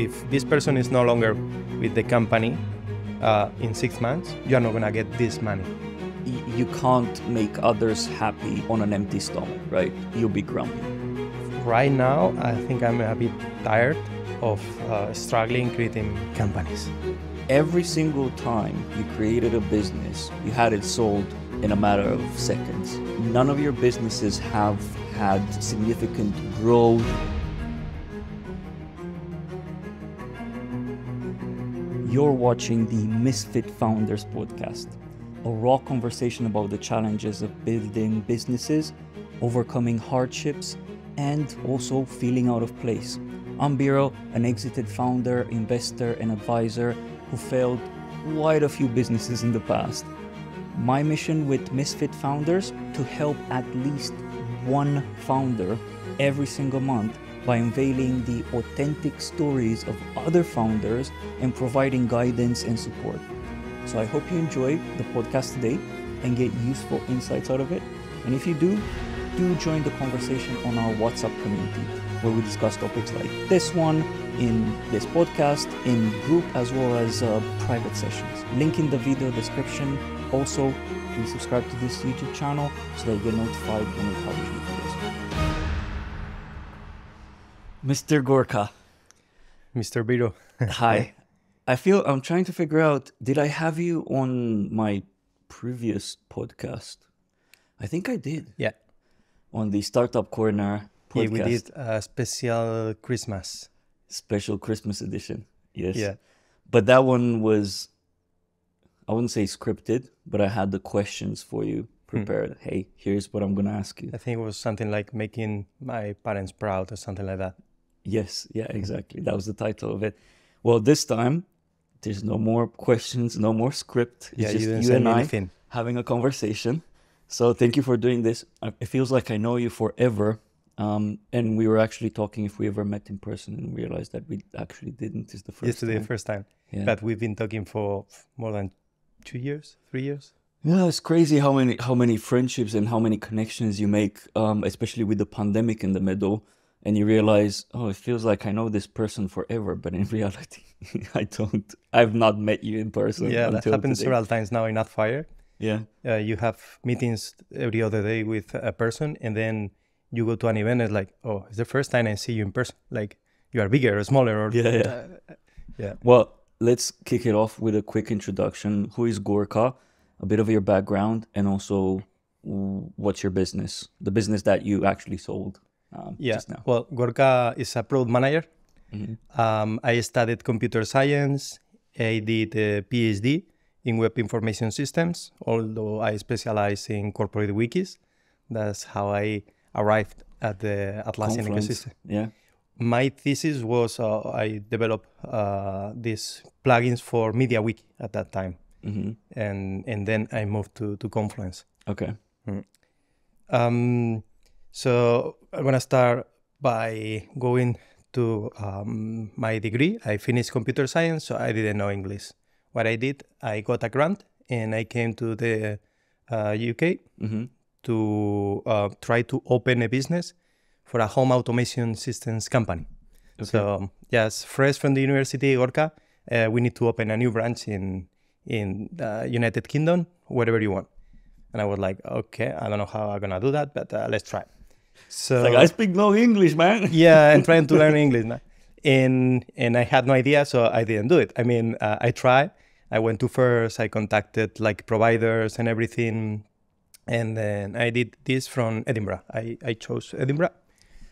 if this person is no longer with the company uh, in six months, you are not gonna get this money. You can't make others happy on an empty stomach, right? You'll be grumpy. Right now, I think I'm a bit tired of uh, struggling creating companies. Every single time you created a business, you had it sold in a matter of seconds. None of your businesses have had significant growth. You're watching the Misfit Founders podcast, a raw conversation about the challenges of building businesses, overcoming hardships, and also feeling out of place. I'm Biro, an exited founder, investor, and advisor who failed quite a few businesses in the past. My mission with Misfit Founders to help at least one founder every single month by unveiling the authentic stories of other founders and providing guidance and support. So I hope you enjoy the podcast today and get useful insights out of it. And if you do, do join the conversation on our WhatsApp community where we discuss topics like this one in this podcast, in group as well as uh, private sessions. Link in the video description. Also, please subscribe to this YouTube channel so that you get notified when we publish Mr. Gorka, Mr. Biro. hi. I feel I'm trying to figure out did I have you on my previous podcast? I think I did. Yeah. On the Startup Corner podcast. Yeah, we did a uh, special Christmas. special Christmas edition. Yes. Yeah. But that one was, I wouldn't say scripted, but I had the questions for you hmm. prepared. Hey, here's what I'm going to ask you. I think it was something like making my parents proud or something like that. Yes. Yeah, exactly. That was the title of it. Well, this time, there's no more questions, no more script. It's yeah, just you didn't you and I anything. having a conversation. So thank you for doing this. It feels like I know you forever. Um, and we were actually talking if we ever met in person and realized that we actually didn't. Is the first Yesterday, time. the first time. Yeah. But we've been talking for more than two years, three years. Yeah, it's crazy how many how many friendships and how many connections you make, um, especially with the pandemic in the middle, and you realize, oh, it feels like I know this person forever, but in reality, I don't. I've not met you in person. yeah, that happened today. several times now in Fire. Yeah, Uh, you have meetings every other day with a person, and then you go to an event. And It's like, oh, it's the first time I see you in person. Like you are bigger or smaller, or yeah, yeah. uh, yeah. Well, let's kick it off with a quick introduction. Who is Gorka? A bit of your background, and also what's your business? The business that you actually sold. Um, Yeah. Just now. Well, Gorka is a product manager. Mhm. Um, I studied computer science. I did a PhD in web information systems, although I specialize in corporate wikis. That's how I arrived at the Atlassian Confluence. ecosystem. Yeah. My thesis was uh, I developed uh, these plugins for MediaWiki at that time, hmm and and then I moved to to Confluence. Okay. Um, so I'm gonna start by going to um, my degree. I finished computer science, so I didn't know English. What I did, I got a grant and I came to the uh, UK hmm to uh, try to open a business for a home automation systems company. Okay. So yes, fresh from the university, Gorka, uh, we need to open a new branch in in the United Kingdom, wherever you want. And I was like, okay, I don't know how I'm gonna do that, but uh, let's try. So like I speak no English, man. yeah, and trying to learn English, man. and and I had no idea, so I didn't do it. I mean, uh, I tried. I went to first. I contacted like providers and everything, and then I did this from Edinburgh. I I chose Edinburgh.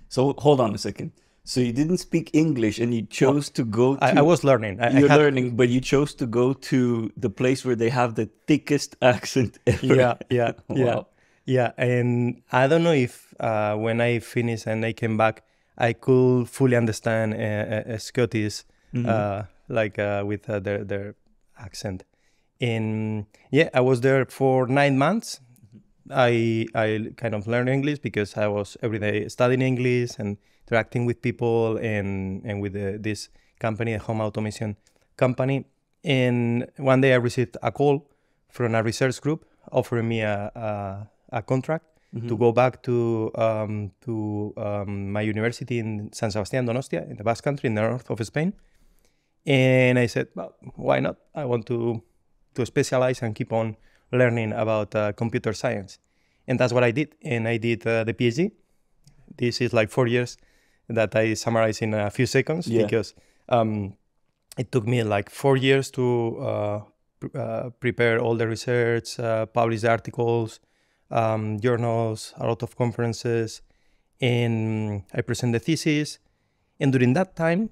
So hold on a second. So you didn't speak English and you chose to go to I, I was learning. I, I you're had- learning, but you chose to go to the place where they have the thickest accent ever. Yeah, yeah, yeah, Wow. yeah. Yeah, and I don't know if uh, when I finished and I came back, I could fully understand uh, uh, uh, Scottish, Mm-hmm. uh, like uh, with uh, their their accent. And yeah, I was there for nine months. I I kind of learned English because I was every day studying English and interacting with people and and with the, this company, a home automation company. And one day I received a call from a research group offering me a a, a contract to go back to um, to um, my university in San Sebastián, Donostia, in the Basque Country, in the north of Spain. And I said, well, why not? I want to to specialize and keep on learning about uh, computer science, and that's what I did. And I did uh, the PhD. This is like four years that I summarize in a few seconds Yeah. because um, it took me like four years to uh, pr- uh, prepare all the research, uh, publish the articles, um, journals, a lot of conferences, and I present the thesis. And during that time,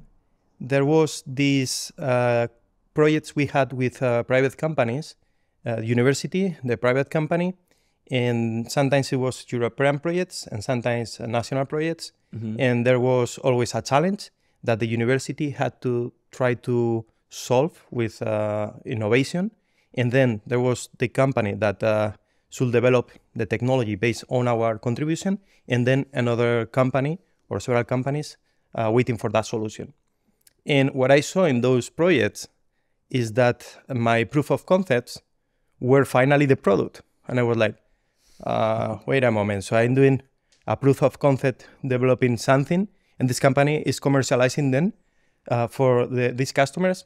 there was these uh, projects we had with uh, private companies, uh, university, the private company, and sometimes it was European projects and sometimes uh, national projects. And there was always a challenge that the university had to try to solve with uh, innovation. And then there was the company that uh, should develop the technology based on our contribution, and then another company or several companies uh, waiting for that solution. And what I saw in those projects is that my proof of concepts were finally the product. And I was like, uh, wait a moment. So I'm doing a proof of concept developing something, and this company is commercializing then uh, for the, these customers.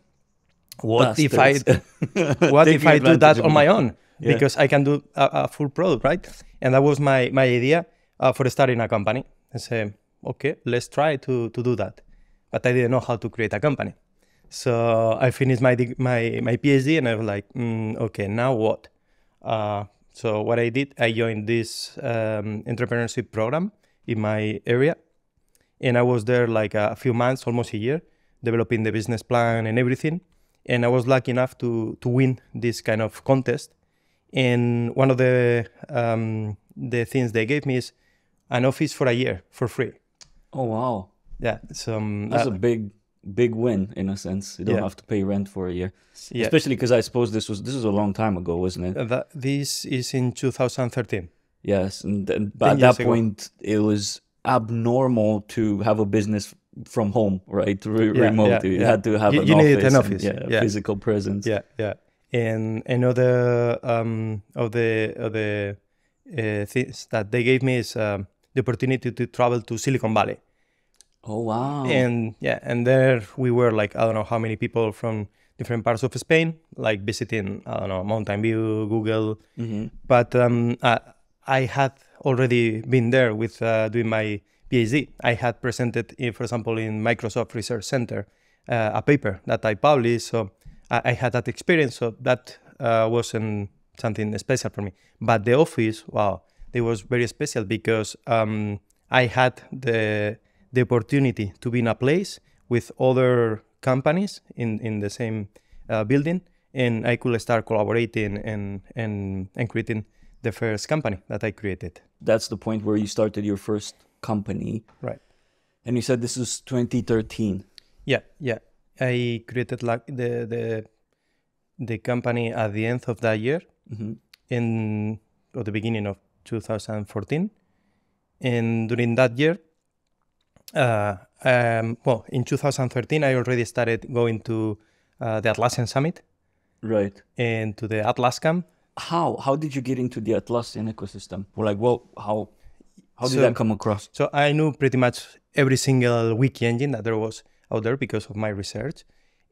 What if I what if I do that on my own? Yeah. Because I can do a, a full product, right? And that was my my idea uh, for starting a company. I say, okay, let's try to to do that. But I didn't know how to create a company. So I finished my my my PhD, and I was like, mm, okay, now what? Uh, so what I did, I joined this um, entrepreneurship program in my area, and I was there like a few months, almost a year, developing the business plan and everything. And I was lucky enough to to win this kind of contest. And one of the um, the things they gave me is an office for a year for free. Oh wow, Yeah, so um, that's uh, a big big win in a sense. You don't Yeah. have to pay rent for a year, yeah. especially because I suppose this was this was a long time ago, wasn't it? Uh, that, this is in 2013. Yes, and but at that ago. point, it was abnormal to have a business from home, right? Re- Yeah, remote. yeah, you yeah. had to have You- an you office, needed an and, office, yeah, yeah. physical presence. Yeah, yeah. And another um, of the of the uh, things that they gave me is um, the opportunity to travel to Silicon Valley. Oh wow. And yeah, and there we were like I don't know how many people from different parts of Spain, like visiting I don't know Mountain View, Google. Mhm. But um, I, I had already been there with uh, doing my PhD. I had presented, in, for example, in Microsoft Research Center, uh, a paper that I published. So I, I had that experience. So that uh, wasn't something special for me. But the office, wow, it was very special because um, I had the the opportunity to be in a place with other companies in in the same uh, building, and I could start collaborating and and and creating the first company that I created. That's the point where you started your first company, Right. and you said this is 2013. Yeah, yeah. I created like the the the company at the end of that year, hmm in or the beginning of 2014, and during that year, uh, um, well, in 2013, I already started going to uh, the Atlassian Summit Right. and to the Atlas Camp. How how did you get into the Atlassian ecosystem? Or like, well, how how did So- that come across? So I knew pretty much every single wiki engine that there was out there because of my research,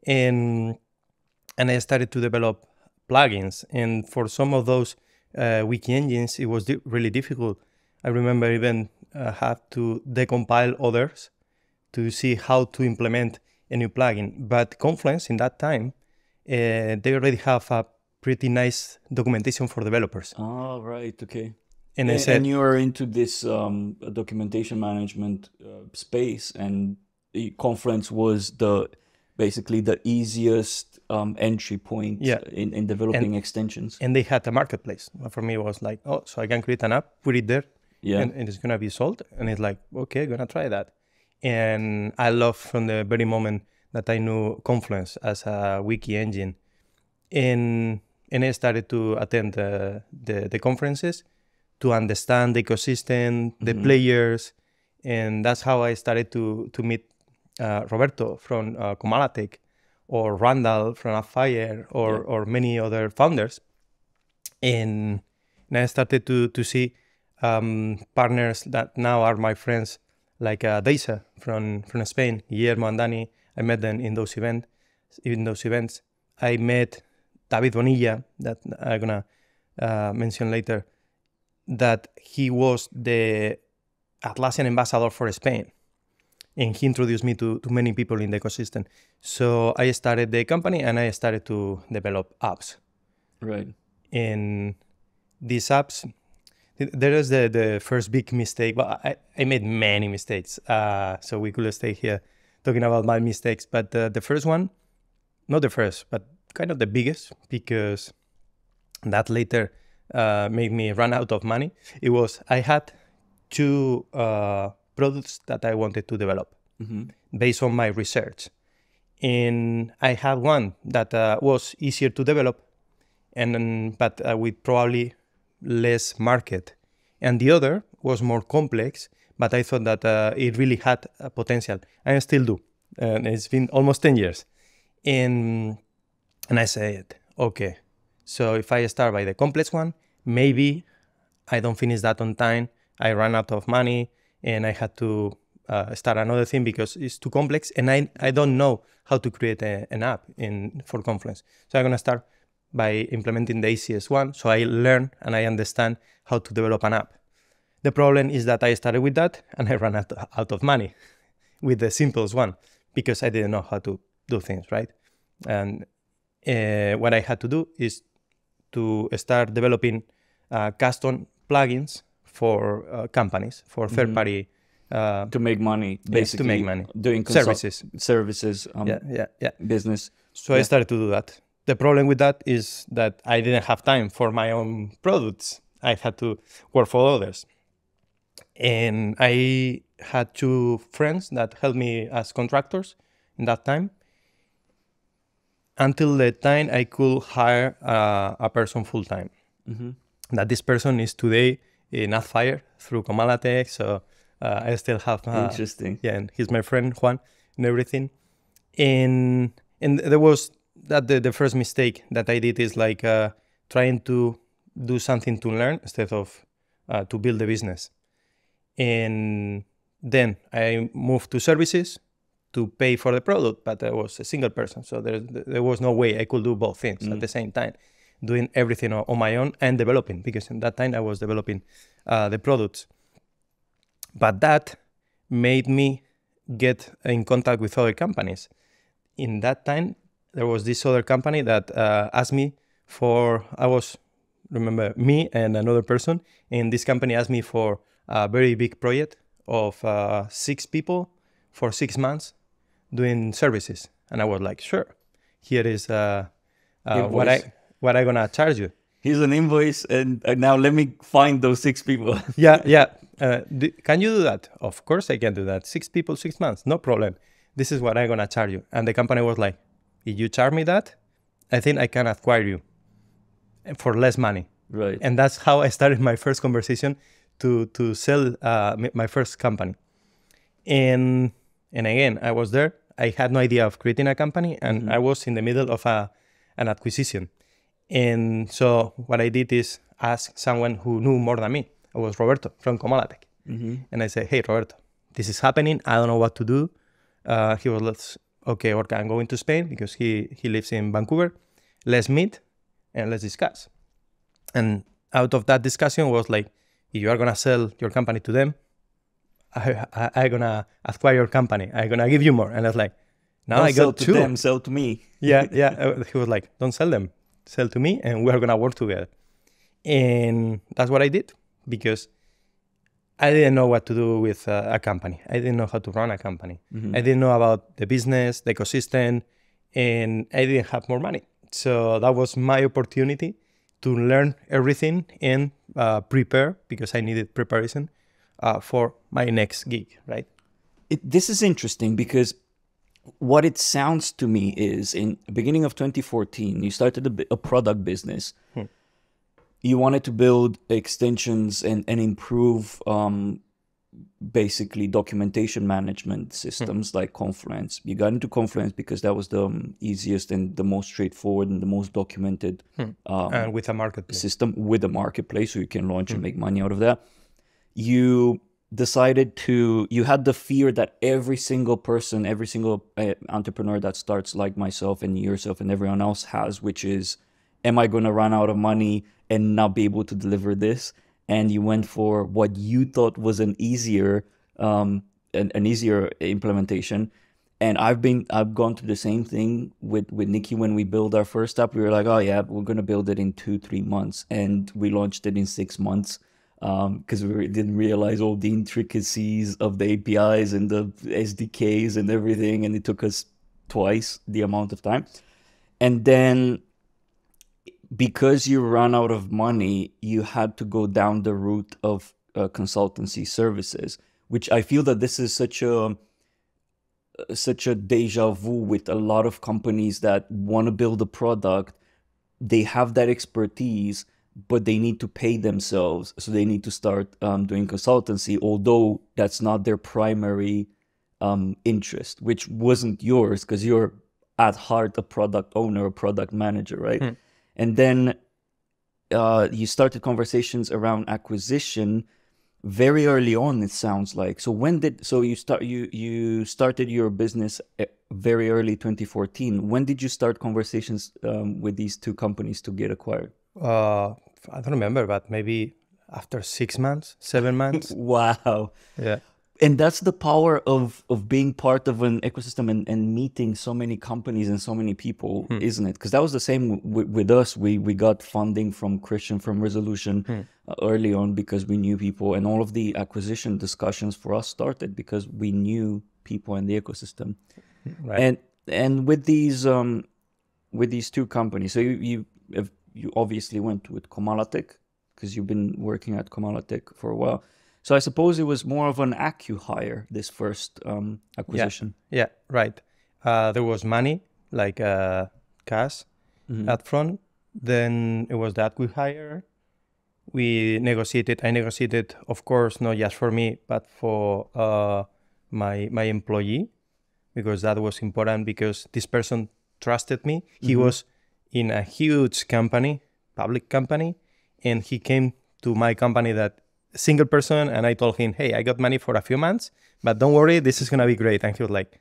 and and I started to develop plugins. And for some of those uh, wiki engines, it was di- really difficult. I remember even uh, had to decompile others to see how to implement a new plugin. But Confluence in that time, uh, they already have a pretty nice documentation for developers. Oh, right. Okay. And I And, said, and you are into this um, documentation management uh, space, and the Confluence was the basically the easiest um, entry point Yeah. in, in developing extensions. and they had a marketplace. For me, it was like, oh, so I can create an app, put it there, Yeah. and, and it's gonna be sold. And it's like, okay, gonna try that. And I love from the very moment that I knew Confluence as a wiki engine, and and I started to attend the the, the conferences to understand the ecosystem, the Mhm. players, and that's how I started to to meet uh, Roberto from uh, Comalatech, or Randall from Appfire, or Yeah. or many other founders, and, and I started to to see um, partners that now are my friends, like uh, Deiser from from Spain, Guillermo and Dani. I met them in those events. in those events, I met David Bonilla, that I'm gonna uh, mention later, that he was the Atlassian ambassador for Spain. And he introduced me to, to many people in the ecosystem. So I started the company and I started to develop apps. Right. And these apps, there is the, the first big mistake. but I, I made many mistakes. Uh, so we could stay here talking about my mistakes. But uh, the first one, not the first, but kind of the biggest, because that later uh, made me run out of money. It was I had two uh, products that I wanted to develop Mm-hmm. based on my research, and I had one that uh, was easier to develop, and but uh, with probably less market, and the other was more complex. But I thought that uh, it really had a potential, and I still do. And it's been almost ten years, and and I said, okay, so if I start by the complex one, maybe I don't finish that on time. I run out of money and I had to uh, start another thing because it's too complex and I, I don't know how to create a, an app in for Confluence. So I'm gonna start by implementing the easiest one. So I learn and I understand how to develop an app. The problem is that I started with that and I ran out, out of money with the simplest one because I didn't know how to do things, right? And uh, what I had to do is to start developing uh, custom plugins for uh, companies, for third party uh, To make money, Yes, basically. to make money. Doing services. Services. Um, Yeah, yeah, yeah. Business. So I started to do that. The problem with that is that I didn't have time for my own products. I had to work for others. And I had two friends that helped me as contractors in that time until the time I could hire uh, a person full time. Mm-hmm. That this person is today in Appfire through Comalatech. So uh, I still have uh, Interesting. yeah, and he's my friend Juan and everything. And and there was that the, the first mistake that I did is like uh, trying to do something to learn instead of uh, to build a business. And then I moved to services to pay for the product, but I was a single person, so there there was no way I could do both things at the same time, doing everything on, on my own and developing because in that time I was developing uh, the products. But that made me get in contact with other companies. In that time, there was this other company that uh, asked me for, I was, remember, me and another person, and this company asked me for a very big project of uh, six people for six months doing services. And I was like, sure, here is uh, uh, what I what I gonna charge you. Here's an invoice, and now let me find those six people. yeah, yeah. Uh, can you do that? Of course I can do that. Six people, six months, no problem. This is what I'm gonna charge you. And the company was like, if you charge me that, I think I can acquire you for less money. right. And that's how I started my first conversation to to sell uh, my first company. And and again, I was there. I had no idea of creating a company, and I was in the middle of a an acquisition. And so what I did is ask someone who knew more than me. It was Roberto from Comalatech. And I said, hey, Roberto, this is happening. I don't know what to do. Uh, he was, let's, okay, Gorka, I'm going to Spain because he, he lives in Vancouver. Let's meet and let's discuss. And out of that discussion was like, you are going to sell your company to them, I, I, I'm going to acquire your company. I'm going to give you more. And I was like, now Don't I sell got to two them, sell to me. yeah, yeah. uh, He was like, "Don't sell them, sell to me, and we're gonna work together." And that's what I did because I didn't know what to do with uh, a company. I didn't know how to run a company. I didn't know about the business, the ecosystem, and I didn't have more money. So that was my opportunity to learn everything and uh, prepare because I needed preparation uh, for my next gig, right? it, this is interesting because what it sounds to me is in the beginning of 2014 you started a, a product business you wanted to build extensions and, and improve um, basically documentation management systems like confluence you got into confluence because that was the um, easiest and the most straightforward and the most documented um, and Hmm. with a marketplace. system with a marketplace so you can launch and make money out of that you decided to you had the fear that every single person every single uh, entrepreneur that starts like myself and yourself and everyone else has which is am i going to run out of money and not be able to deliver this? And you went for what you thought was an easier um, an, an easier implementation. And I've been I've gone through the same thing with with Nikki when we built our first app. We were like, oh yeah, we're gonna build it in two three months, and we launched it in six months because um, we didn't realize all the intricacies of the APIs and the SDKs and everything, and it took us twice the amount of time. And then because you run out of money, you had to go down the route of uh, consultancy services, which I feel that this is such a such a deja vu with a lot of companies that want to build a product. They have that expertise, but they need to pay themselves, so they need to start um, doing consultancy. Although that's not their primary um, interest, which wasn't yours because you're at heart a product owner, a product manager, right? Hmm. And then uh, you started conversations around acquisition very early on it sounds like so when did so you start you you started your business eh, very early 2014 when did you start conversations um, with these two companies to get acquired uh i don't remember but maybe after six months seven months wow yeah and that's the power of of being part of an ecosystem and, and meeting so many companies and so many people hmm. isn't it because that was the same with us we we got funding from christian from resolution hmm. uh, early on because we knew people and all of the acquisition discussions for us started because we knew people in the ecosystem right. and and with these um with these two companies so you you, you obviously went with Comalatech because you've been working at Comalatech for a while so I suppose it was more of an acqui-hire, this first um, acquisition. Yeah, yeah right. Uh, there was money, like uh, cash mm-hmm. up front. Then it was that we hire. We negotiated, I negotiated, of course, not just for me, but for uh, my, my employee, because that was important because this person trusted me. He mm-hmm. was in a huge company, public company, and he came to my company that single person and I told him, hey, I got money for a few months, but don't worry, this is going to be great. And he was like,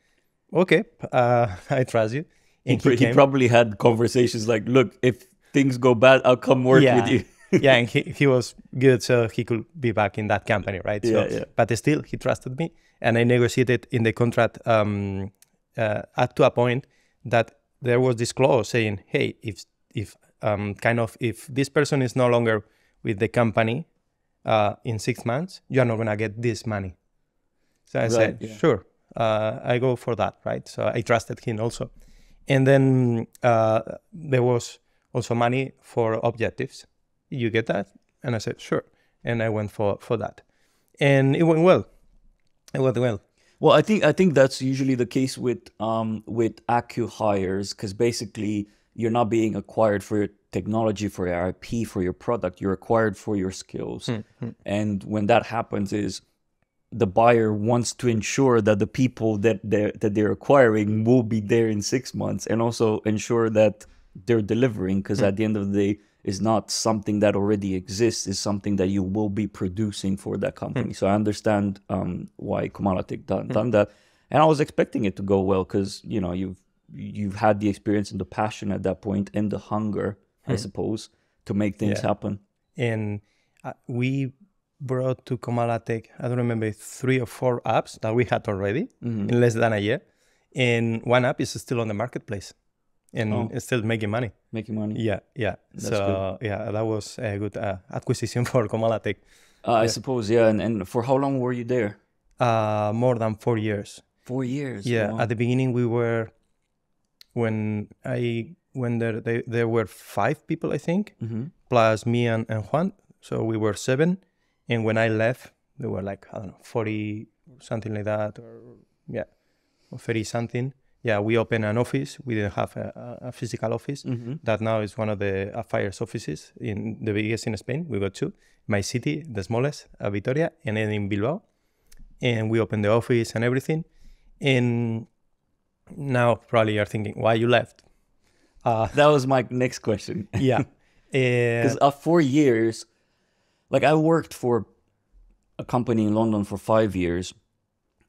okay, uh, I trust you. And he, he, he, probably had conversations like, look, if things go bad, I'll come work yeah. with you. yeah, and he, he was good, so he could be back in that company, right? So, yeah, yeah. But still, he trusted me, and I negotiated in the contract um, uh, up to a point that there was this clause saying, hey, if if um, kind of if this person is no longer with the company uh, in six months, you're not gonna get this money. So I right, said, yeah. sure, uh, I go for that, right? So I trusted him also. And then uh, there was also money for objectives. You get that? And I said, sure. And I went for, for that. And it went well. It went well. Well, I think I think that's usually the case with um, with acqui-hires because basically you're not being acquired for your technology, for your IP, for your product. You're acquired for your skills. Mm-hmm. And when that happens, is the buyer wants to ensure that the people that they're that they're acquiring will be there in six months, and also ensure that they're delivering. Because mm-hmm. at the end of the day, is not something that already exists. Is something that you will be producing for that company. Mm-hmm. So I understand um, why Comalatech done, hmm. done that, and I was expecting it to go well because you know you've you've had the experience and the passion at that point and the hunger I hmm. suppose, to make things yeah. happen. And uh, we brought to Comalatech, I don't remember, three or four apps that we had already mm-hmm. in less than a year. And one app is still on the marketplace and oh. still making money. Making money. Yeah, yeah. That's so, good. yeah, that was a good uh, acquisition for Comalatech. Uh, yeah. I suppose, yeah. And, and for how long were you there? Uh, more than four years. Four years. Yeah. Wow. At the beginning, we were, when I when there they, there were five people, I think, mm-hmm. plus me and, and Juan. So we were seven. And when I left, there were like, I don't know, 40, something like that, or yeah, or 30 something. Yeah, we opened an office. We didn't have a, a physical office. Mm-hmm. That now is one of the Appfire's offices in the biggest in Spain. We got two. My city, the smallest, uh, Vitoria, and then in Bilbao. And we opened the office and everything. And now probably you're thinking, why you left? Uh, that was my next question. yeah. Because uh, four years, like I worked for a company in London for five years,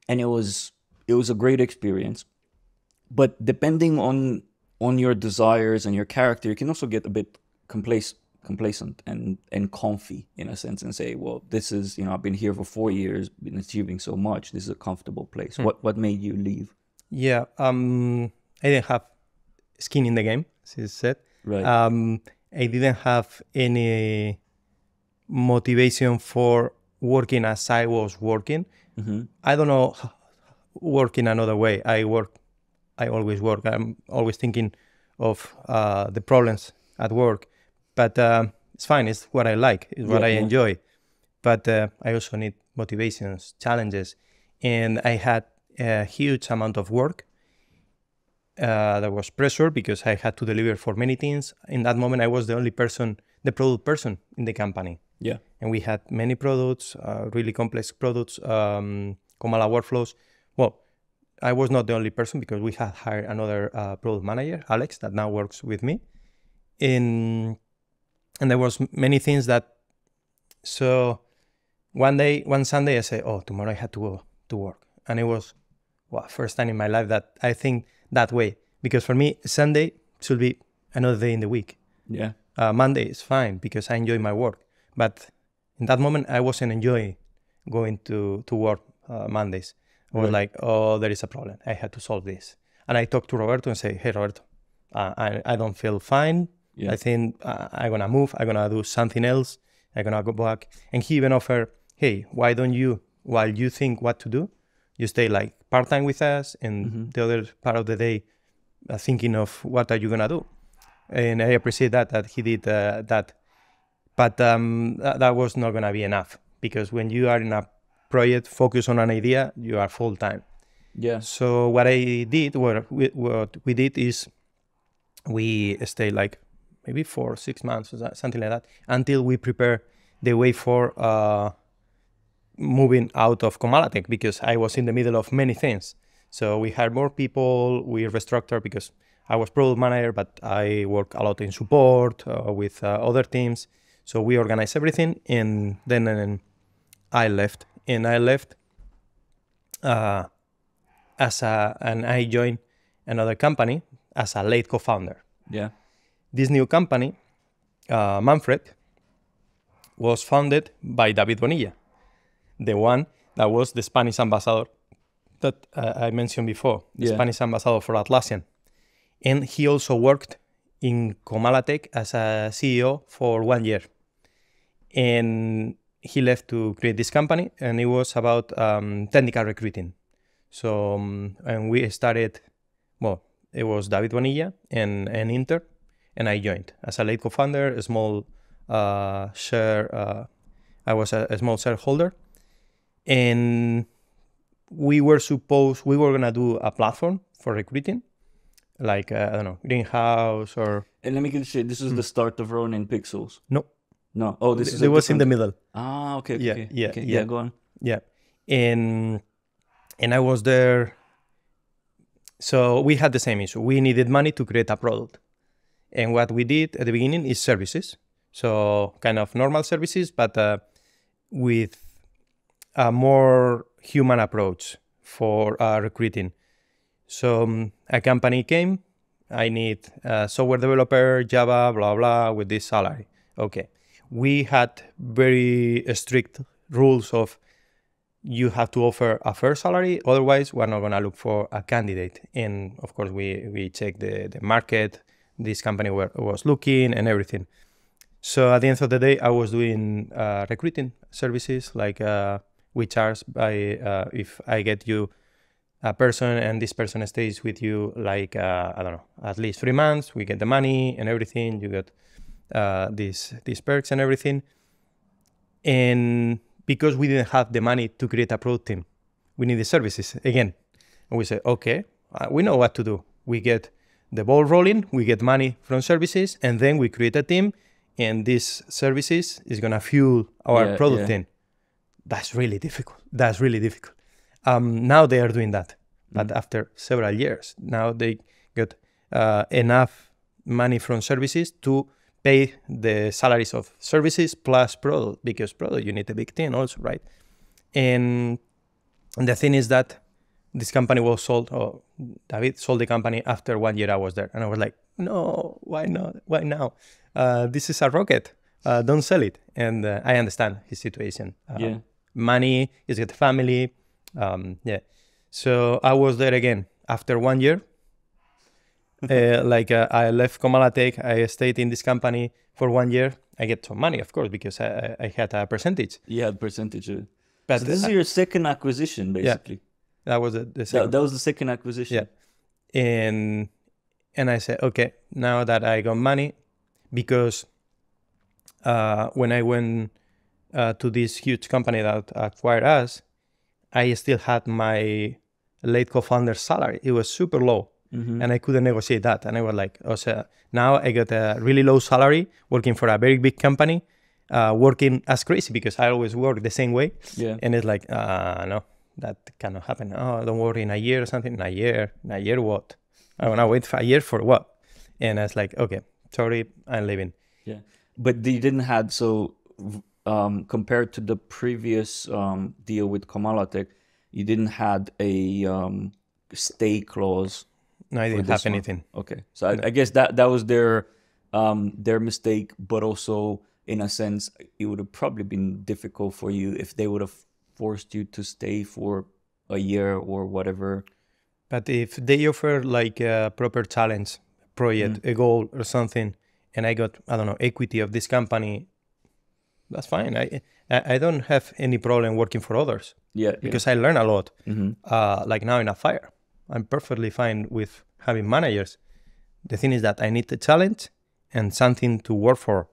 and it was it was a great experience. But depending on on your desires and your character, you can also get a bit complacent complacent and and comfy in a sense and say well this is you know i've been here for four years been achieving so much this is a comfortable place Hmm. what what made you leave Yeah, um, I didn't have skin in the game, as you said. right Um, I didn't have any motivation for working as I was working. hmm I don't know h- work in another way. I work, I always work. I'm always thinking of uh, the problems at work, but um it's fine. It's what I like. It's what Yeah, I yeah. enjoy. But uh, I also need motivations, challenges, and I had a huge amount of work. Uh, there was pressure because I had to deliver for many things. In that moment, I was the only person, the product person in the company yeah and we had many products, uh, really complex products, um, Comala workflows. I was not the only person because we had hired another uh, product manager, Alex, that now works with me. In and there was many things that. So, one day, one Sunday, I said, "Oh, tomorrow I had to go to work," and it was, well, first time in my life that I think that way because for me, Sunday should be another day in the week yeah uh, Monday is fine because I enjoy my work. But in that moment, I wasn't enjoying going to, to work uh, Mondays. I was Right. like, oh, there is a problem. I had to solve this. And I talked to Roberto and say, hey, Roberto, uh, I, I don't feel fine. Yeah. I think uh, I'm going to move. I'm going to do something else. I'm going to go back. And he even offered, hey, why don't you, while you think what to do, you stay like part-time with us and Mhm. the other part of the day uh, thinking of what are you going to do and I appreciate that that he did uh, that. But um, that, that was not gonna be enough because when you are in a project focused on an idea, you are full time. yeah So what I did, what we, what we did is we stayed like maybe for six months or something like that until we prepare the way for uh, moving out of Comalatech because I was in the middle of many things. So we hired more people, we restructured because I was product manager, but I work a lot in support uh, with uh, other teams. So we organized everything, and then and I left, and I left uh, as a, and I joined another company as a late co-founder. yeah This new company, uh, Manfred, was founded by David Bonilla, the one that was the Spanish ambassador that uh, I mentioned before, the Yeah. Spanish ambassador for Atlassian. And he also worked in Comalatech as a CEO for one year. And he left to create this company, and it was about um, technical recruiting. So, um, and we started, well, it was David Bonilla and an intern, and I joined as a late co-founder, a small uh, share. Uh, I was a, a small shareholder, and we were supposed we were gonna do a platform for recruiting, like uh, I don't know, Greenhouse or and let me get straight this is the start of Ronin Pixels no, no oh this is it was in the middle. ah okay okay Yeah, okay, yeah, okay. yeah. go on Yeah, and and I was there. So we had the same issue. We needed money to create a product, and what we did at the beginning is services. So kind of normal services, but uh, with a more human approach for uh, recruiting. So um, a company came. I need a software developer, Java, blah blah, with this salary. Okay, we had very strict rules of you have to offer a fair salary otherwise we're not going to look for a candidate. And of course we we check the the market this company were, was looking and everything. So at the end of the day i was doing uh, recruiting services like uh, we charge by uh, if i get you a person and this person stays with you like uh, i don't know at least three months we get the money and everything you get uh, these these perks and everything and because we didn't have the money to create a product team, we needed services again. And we said, okay, uh, we know what to do. We get the ball rolling, we get money from services, and then we create a team, and this services is gonna fuel our Yeah, product yeah. team. That's really difficult. That's really difficult. Um, now they are doing that, but Mm. after several years, now they got uh, enough money from services to pay the salaries of services plus product because product you need a big team also right? And, and the thing is that this company was sold or david sold the company after one year i was there. And i was like no why not? Why now? Uh, this is a rocket. Uh, don't sell it. And uh, i understand his situation. Uh, Yeah. money he's got family. Um, yeah. So i was there again after one year uh, like uh, I left Comalatech, I stayed in this company for one year. I get some money, of course, because I, I I had a percentage. You had percentage. But so this is your second acquisition, basically. Yeah, that was the, the That, second. that was the second acquisition. Yeah. and and I said, okay, now that I got money, because uh, when I went uh, to this huge company that acquired us, I still had my late co-founder's salary. It was super low, Mhm. and I couldn't negotiate that. And I was like, oh, so now I got a really low salary working for a very big company, uh, working as crazy because I always work the same way. Yeah. And it's like, uh, no, that cannot happen. Oh, don't worry, in a year or something. In a year, in a year, what? I want to wait for a year for what? And I was like, okay, sorry, I'm leaving. Yeah, but you didn't have, so um, compared to the previous um, deal with Comalatech, you didn't had a um, stay clause. No, I didn't have one. anything. Okay, so I, I guess that that was their um, their mistake, but also in a sense, it would have probably been difficult for you if they would have forced you to stay for a year or whatever. But if they offer like a proper challenge, project, a goal or something, and I got, I don't know, equity of this company, that's fine. I, I don't have any problem working for others Yeah, because I learn a lot. hmm uh, like now in Appfire. I'm perfectly fine with having managers. The thing is that I need a challenge and something to work for.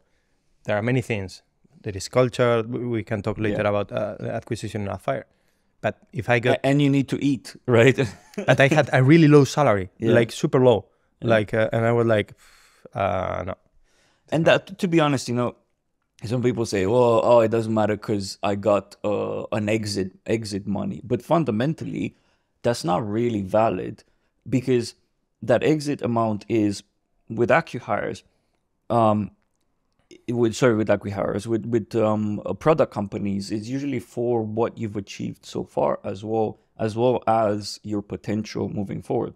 There are many things. There is culture. We can talk later Yeah. about uh, acquisition in Appfire. But if I got, and you need to eat, right? but I had a really low salary, Yeah. like super low, Yeah. like, uh, and I was like, uh, no. And that, to be honest, you know, some people say, "Well, oh, it doesn't matter because I got uh, an exit exit money," but fundamentally, that's not really valid because that exit amount is with acquihires. Um, it would sorry with acquihires with with um uh, product companies it's usually for what you've achieved so far as well as well as your potential moving forward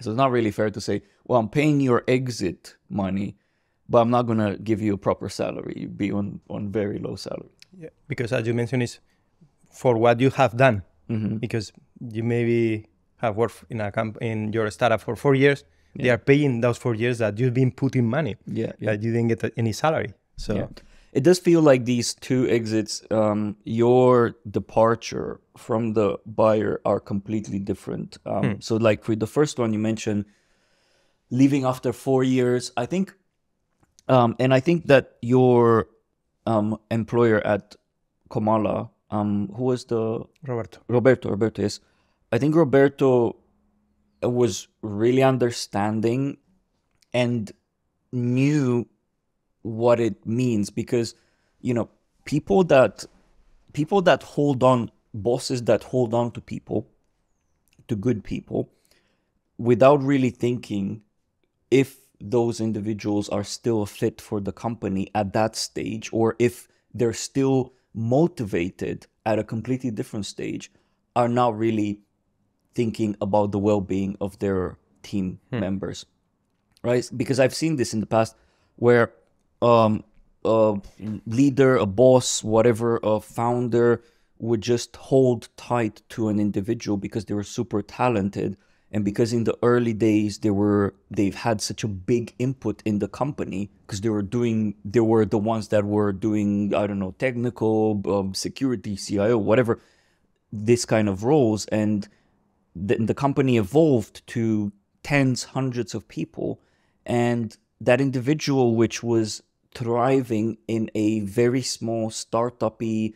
so it's not really fair to say well i'm paying your exit money but i'm not going to give you a proper salary you'd be on on very low salary Yeah. Because as you mentioned, is for what you have done. Mm-hmm. Because you maybe have worked in a camp in your startup for four years. They are paying those four years that you've been putting money. yeah, yeah. that you didn't get any salary. So Yeah. It does feel like these two exits, um, your departure from the buyer are completely different. Um, So, like with the first one you mentioned, leaving after four years, I think, um, and I think that your um, employer at Comala, um, who was the Roberto, Roberto, Roberto, yes. I think Roberto was really understanding and knew what it means because you know people that people that hold on bosses that hold on to people to good people without really thinking if those individuals are still a fit for the company at that stage or if they're still motivated at a completely different stage are not really thinking about the well-being of their team members right? Because i've seen this in the past where um a leader a boss whatever a founder would just hold tight to an individual because they were super talented and because in the early days they were they've had such a big input in the company because they were doing they were the ones that were doing i don't know technical um, security cio whatever this kind of roles. And the, the company evolved to tens hundreds of people. And that individual which was thriving in a very small startup-y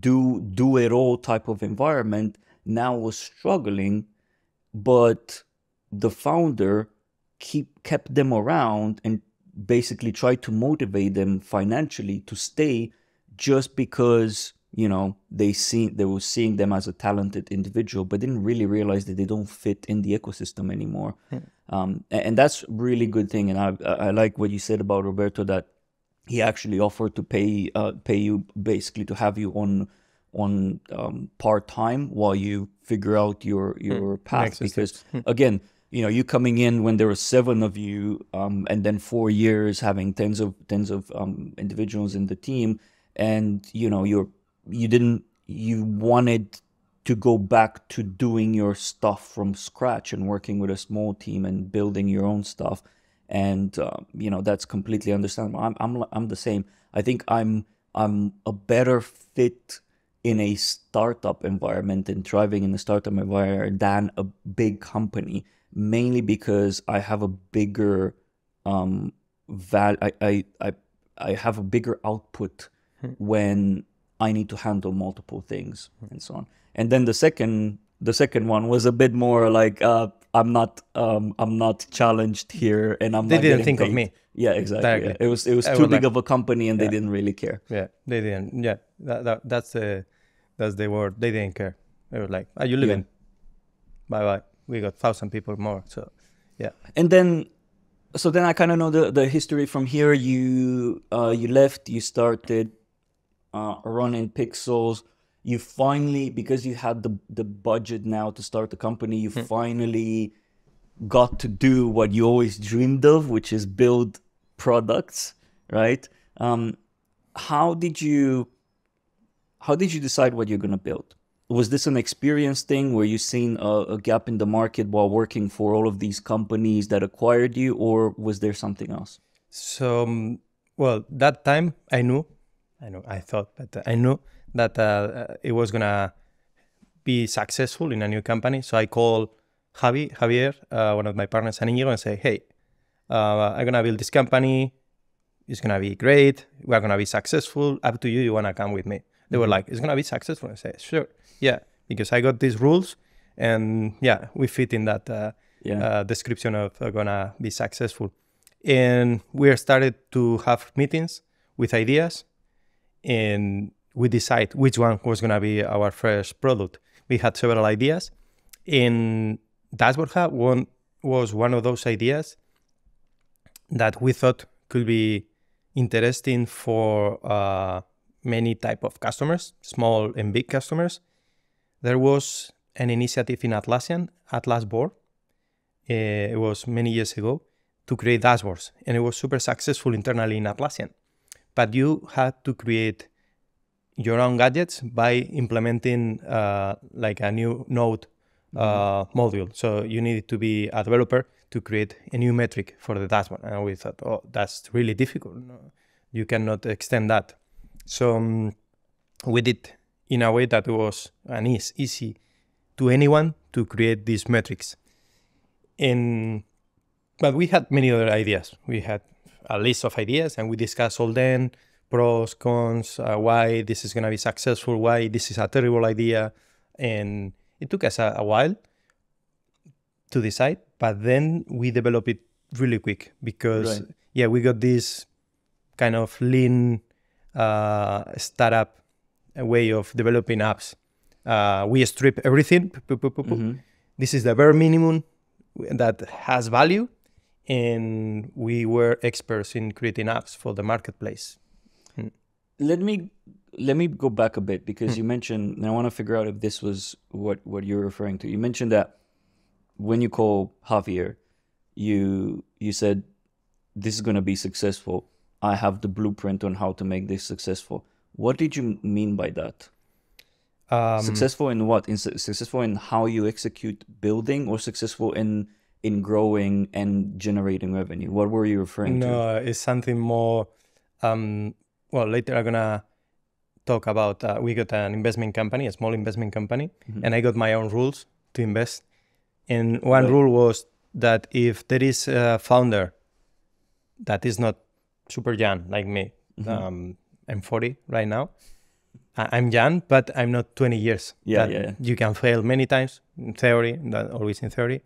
do do it all type of environment now was struggling but the founder keep kept them around and basically tried to motivate them financially to stay just because you know they see they were seeing them as a talented individual but didn't really realize that they don't fit in the ecosystem anymore. Um, a- and, that's really good thing and I, I I like what you said about roberto that he actually offered to pay uh, pay you basically to have you on on um, part time while you figure out your your path because. Hmm. again you know you coming in when there were seven of you um, and then four years having tens of tens of um, individuals in the team and you know you're you didn't you wanted to go back to doing your stuff from scratch and working with a small team and building your own stuff and uh, you know that's completely understandable I'm, I'm i'm the same i think i'm i'm a better fit in a startup environment and thriving in a startup environment than a big company mainly because i have a bigger um val i i i, I have a bigger output when i need to handle multiple things and so on. And then the second the second one was a bit more like uh i'm not um i'm not challenged here and i'm They didn't think of me. yeah exactly. Yeah. it was it was I too big like- of a company and they didn't really care. Yeah, they didn't. Yeah, that, that that's the that's the word. They didn't care. They were like, "Are you leaving? Bye bye. We got thousand people more." So, yeah. and then so then i kind of know the the history from here you uh you left you started uh Ronin Pixels you finally because you had the the budget now to start the company you finally got to do what you always dreamed of which is build products right um how did you how did you decide what you're going to build was this an experience thing where you seen a, a gap in the market while working for all of these companies that acquired you or was there something else So, um, well, that time I knew, I know, I thought, but I knew that uh, uh, it was gonna be successful in a new company. So I called Javi, Javier, uh, one of my partners, and Inigo, and say, "Hey, uh, I'm gonna build this company. It's gonna be great. We're gonna be successful. Up to you. You wanna come with me?" They were like, "It's gonna be successful." I say, "Sure, yeah," because I got these rules, and yeah, we fit in that. Uh, Yeah. uh, description of uh, gonna be successful. And we started to have meetings with ideas, and we decide which one was gonna be our first product. We had several ideas, and Dashboard Hub one was one of those ideas that we thought could be interesting for uh, many type of customers, small and big customers. There was an initiative in Atlassian, Atlasboard, uh, it was many years ago to create dashboards and it was super successful internally in Atlassian. But you had to create your own gadgets by implementing uh, like a new node uh, module. So you needed to be a developer to create a new metric for the dashboard. And we thought, oh, that's really difficult. No, you cannot extend that. So um, we did in a way that was and is easy to anyone to create these metrics. And but we had many other ideas. We had a list of ideas, and we discussed all them pros, cons, uh, why this is gonna be successful, why this is a terrible idea, and it took us a, a while to decide. But then we developed it really quick because Right. yeah, we got this kind of lean uh, startup way of developing apps. Uh, we strip everything. Mhm. This is the bare minimum that has value, and we were experts in creating apps for the marketplace. let me let me go back a bit because Hmm. you mentioned and I want to figure out if this was what what you're referring to. You mentioned that when you call Javier, you you said this is going to be successful. I have the blueprint on how to make this successful. What did you mean by that? Um, successful in what? In su- successful in how you execute building, or successful in in growing and generating revenue? What were you referring to? No, it's something more. Um, well, later I'm gonna talk about. Uh, we got an investment company, a small investment company, Mhm. and I got my own rules to invest. And one Right. rule was that if there is a founder that is not super young like me, Mhm. um, I'm 40 right now. I- I'm young, but I'm not 20 years. Yeah, yeah, yeah. You can fail many times in theory, not always in theory.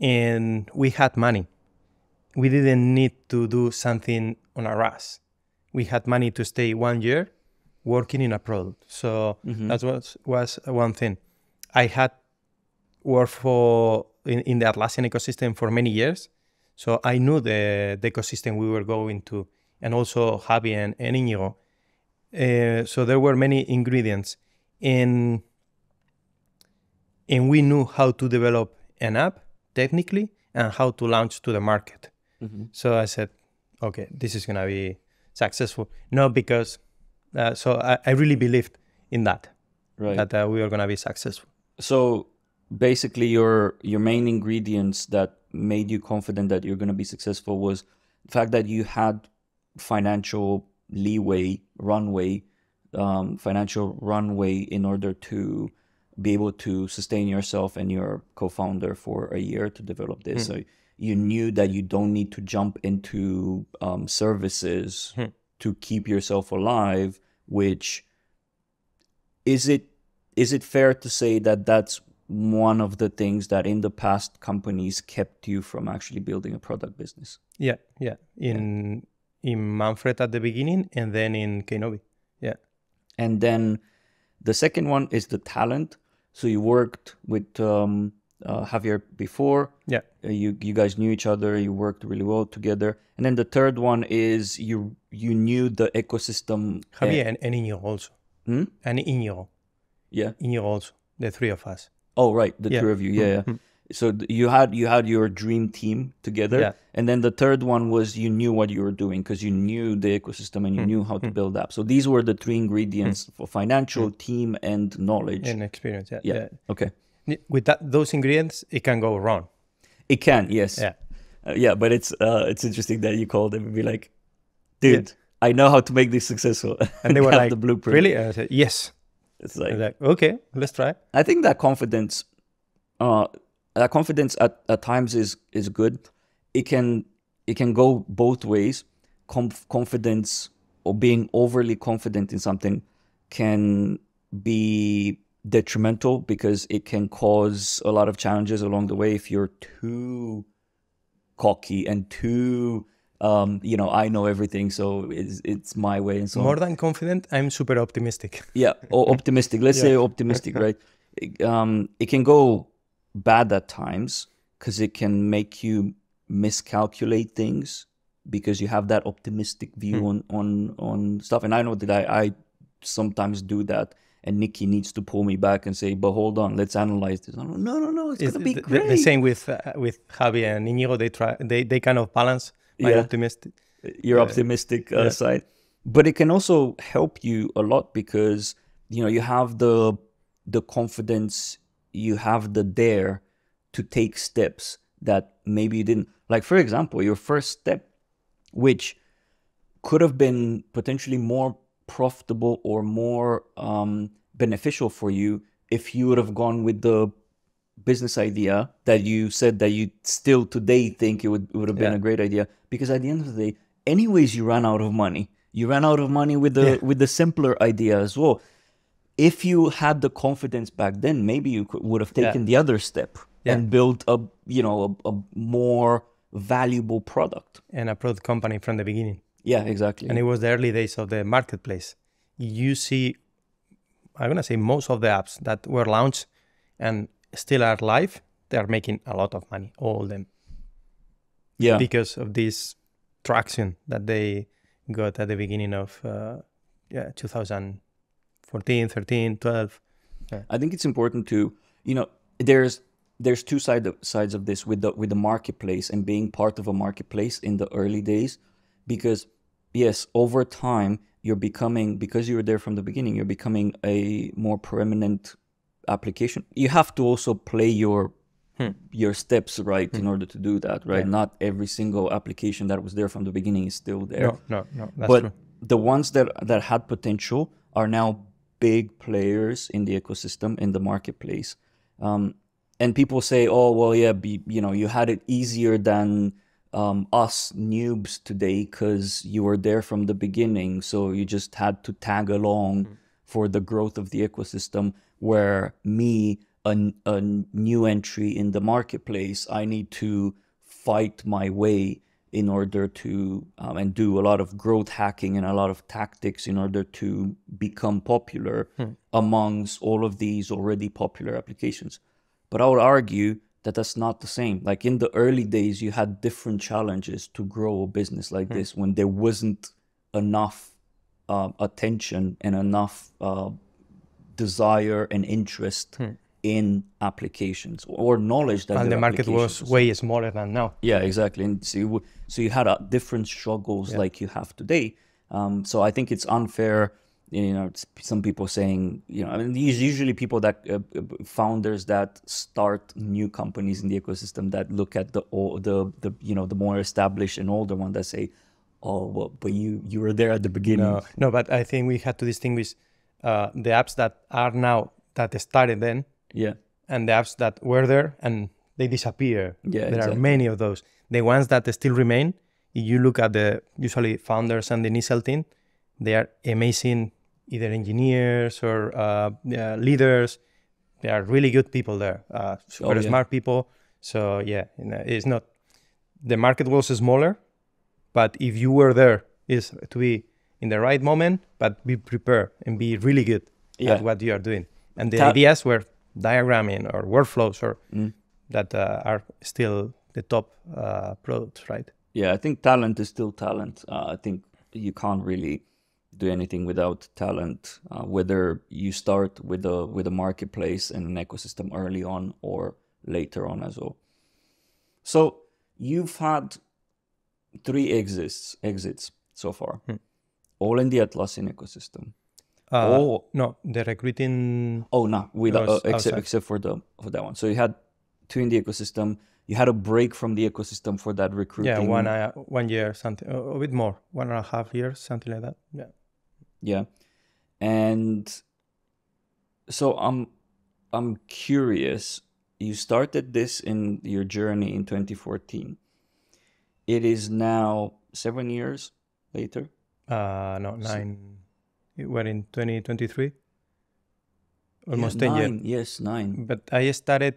And we had money. We didn't need to do something on a rush. We had money to stay one year working in a product. So Mhm. that was was one thing. I had worked for in, in the Atlassian ecosystem for many years, so I knew the, the ecosystem we were going to, and also Javi and, and Inigo. Uh, so there were many ingredients, and and we knew how to develop an app technically and how to launch to the market. So I said, okay, this is gonna be successful. No, because uh, so I, I really believed in that Right. that uh, we were gonna be successful. So basically, your your main ingredients that made you confident that you're going to be successful was the fact that you had financial leeway, runway, um, financial runway in order to be able to sustain yourself and your co-founder for a year to develop this. So you knew that you don't need to jump into um, services to keep yourself alive, which is it is it fair to say that that's one of the things that in the past companies kept you from actually building a product business. Yeah, yeah. In in Manfred at the beginning, and then in Kenobi. Yeah, and then the second one is the talent. So you worked with um, uh, javier before. Yeah, uh, you you guys knew each other. You worked really well together. And then the third one is you you knew the ecosystem uh, Javier and, and Iñigo also, hmm? and Iñigo, yeah. Iñigo also, the three of us. Oh right the Yeah. two of you yeah, mm-hmm. yeah. Mm-hmm. so you had you had your dream team together Yeah. and then the third one was you knew what you were doing because you knew the ecosystem and you mm-hmm. knew how to build up. so these were the three ingredients for financial team and knowledge And experience. Yeah, yeah okay. With that, those ingredients, it can go wrong. it can yes Yeah, Uh, yeah, but it's uh, it's interesting that you called them and be like, dude, I know how to make this successful. and they were like, the blueprint. "Really?" And I said, "Yes." It's like like, "Okay, let's try." I think that confidence, uh, that confidence at, at times is is good. It can it can go both ways. Conf- confidence or being overly confident in something can be detrimental because it can cause a lot of challenges along the way if you're too cocky and too um you know i know everything so it's it's my way and so on More than confident, I'm super optimistic. yeah or optimistic let's say optimistic right It- um it can go bad at times because it can make you miscalculate things because you have that optimistic view on on on stuff and i know that i i sometimes do that and nikki needs to pull me back and say but hold on let's analyze this I'm like, no no no it's, It's gonna be the, great the same with uh, with Javi and Iñigo. They try. They they kind of balance my Yeah. optimistic. your optimistic uh, yeah. side but it can also help you a lot because you know you have the the confidence you have the dare to take steps that maybe you didn't like for example your first step which could have been potentially more profitable or more um, beneficial for you if you would have gone with the business idea that you said that you still today think it would, would have been Yeah. a great idea because at the end of the day anyways you ran out of money you ran out of money with the Yeah. with the simpler idea as well if you had the confidence back then maybe you could, would have Yeah. taken the other step Yeah. and built a you know a, a more valuable product and a product company from the beginning. yeah exactly And it was the early days of the marketplace. You see, I'm gonna say most of the apps that were launched and still are alive, they are making a lot of money, all of them, yeah because of this traction that they got at the beginning of uh, yeah 2014, 13, 12. Yeah. I think it's important to you know there's there's two side of, sides of this with the with the marketplace and being part of a marketplace in the early days because yes over time you're becoming because you were there from the beginning you're becoming a more preeminent application you have to also play your your steps right in order to do that right? Yeah. not every single application that was there from the beginning is still there. No, no, no, that's but true. the ones that that had potential are now big players in the ecosystem in the marketplace. Um, and people say oh well yeah be, you know you had it easier than um, us noobs today because you were there from the beginning so you just had to tag along for the growth of the ecosystem where me a, a new entry in the marketplace i need to fight my way in order to um, and do a lot of growth hacking and a lot of tactics in order to become popular amongst all of these already popular applications. But i would argue that that's not the same. Like in the early days you had different challenges to grow a business like this when there wasn't enough uh, attention and enough uh, desire and interest in applications or knowledge that Hmm. and the market was way smaller than now. Yeah, exactly. And so you, so you had different struggles like you have today. Um, so I think it's unfair. You know, some people saying, you know, I mean, these usually people that uh, uh, founders that start new companies in the ecosystem that look at the the the you know the more established and older one that say, oh, well, but you you were there at the beginning. No, no, but I think we had to distinguish uh, the apps that are now that started then Yeah, and the apps that were there and they disappear. Yeah, there exactly. are many of those. The ones that still remain, if you look at the usually founders and the initial team, they are amazing, either engineers or uh, leaders. They are really good people there, uh, super Oh, yeah. smart people. So yeah, you know, it's not the market was smaller, but if you were there, is to be in the right moment, but be prepared and be really good Yeah. at what you are doing. And the Ta- ideas were diagramming or workflows or Mm. that uh, are still the top uh, products, right? yeah. I think talent is still talent. Uh, I think you can't really do anything without talent, uh, whether you start with a with a marketplace and an ecosystem early on or later on as well. So you've had three exits exits so far, Hmm. All in the Atlassian ecosystem. Uh, oh, No, the recruiting. oh no, with, uh, except except for the for that one. So you had two in the ecosystem. You had a break from the ecosystem for that recruiting. Yeah, one uh, one year, something a a bit more, one and a half years, something like that. Yeah. Yeah. And so I'm I'm curious. You started this in your journey in 2014. It is now seven years later. Uh, no, So- nine. We're in 2023. Almost Yeah, 10 years. Yes, nine. But I started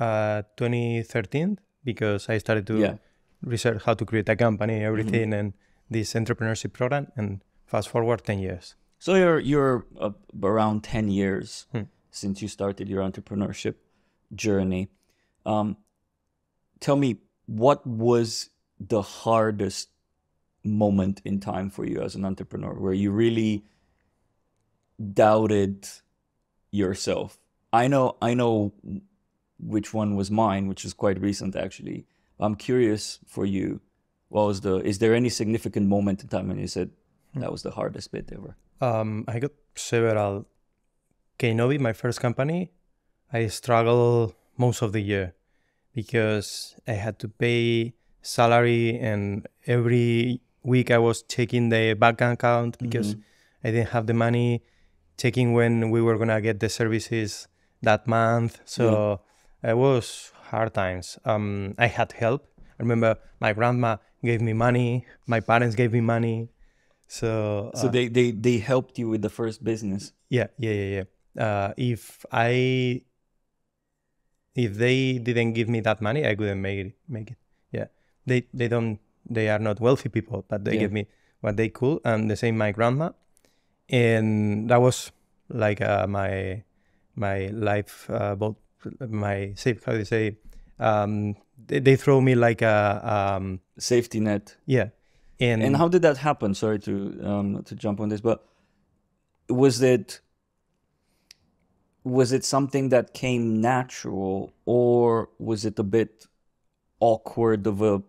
uh 2013 because I started to Yeah. research how to create a company, everything, and this entrepreneurship program. And fast forward 10 years. So you're you're uh, around 10 years Hmm. since you started your entrepreneurship journey. Um, tell me what was the hardest moment in time for you as an entrepreneur where you really doubted yourself? I know I know which one was mine, which is quite recent actually. I'm curious for you. What was the is there any significant moment in time when you said that was the hardest bit ever? Um, I got several. Kenobi, my first company, I struggled most of the year because I had to pay salary and every week I was checking the bank account because I didn't have the money, checking when we were gonna get the services that month. So it was hard times. Um, I had help. I remember my grandma gave me money, my parents gave me money. So, So uh, they, they they helped you with the first business. yeah, yeah, yeah, yeah. Uh, if I, if they didn't give me that money, I couldn't make it. Make it. Yeah, they they don't. They are not wealthy people, but they Yeah. give me what they could, and the same my grandma, and that was like uh, my my life uh, boat, my safe. How do you say? Um, they, they throw me like a um, Safety net. yeah, and And how did that happen? Sorry to um to jump on this, but was it was it something that came natural or was it a bit awkward of a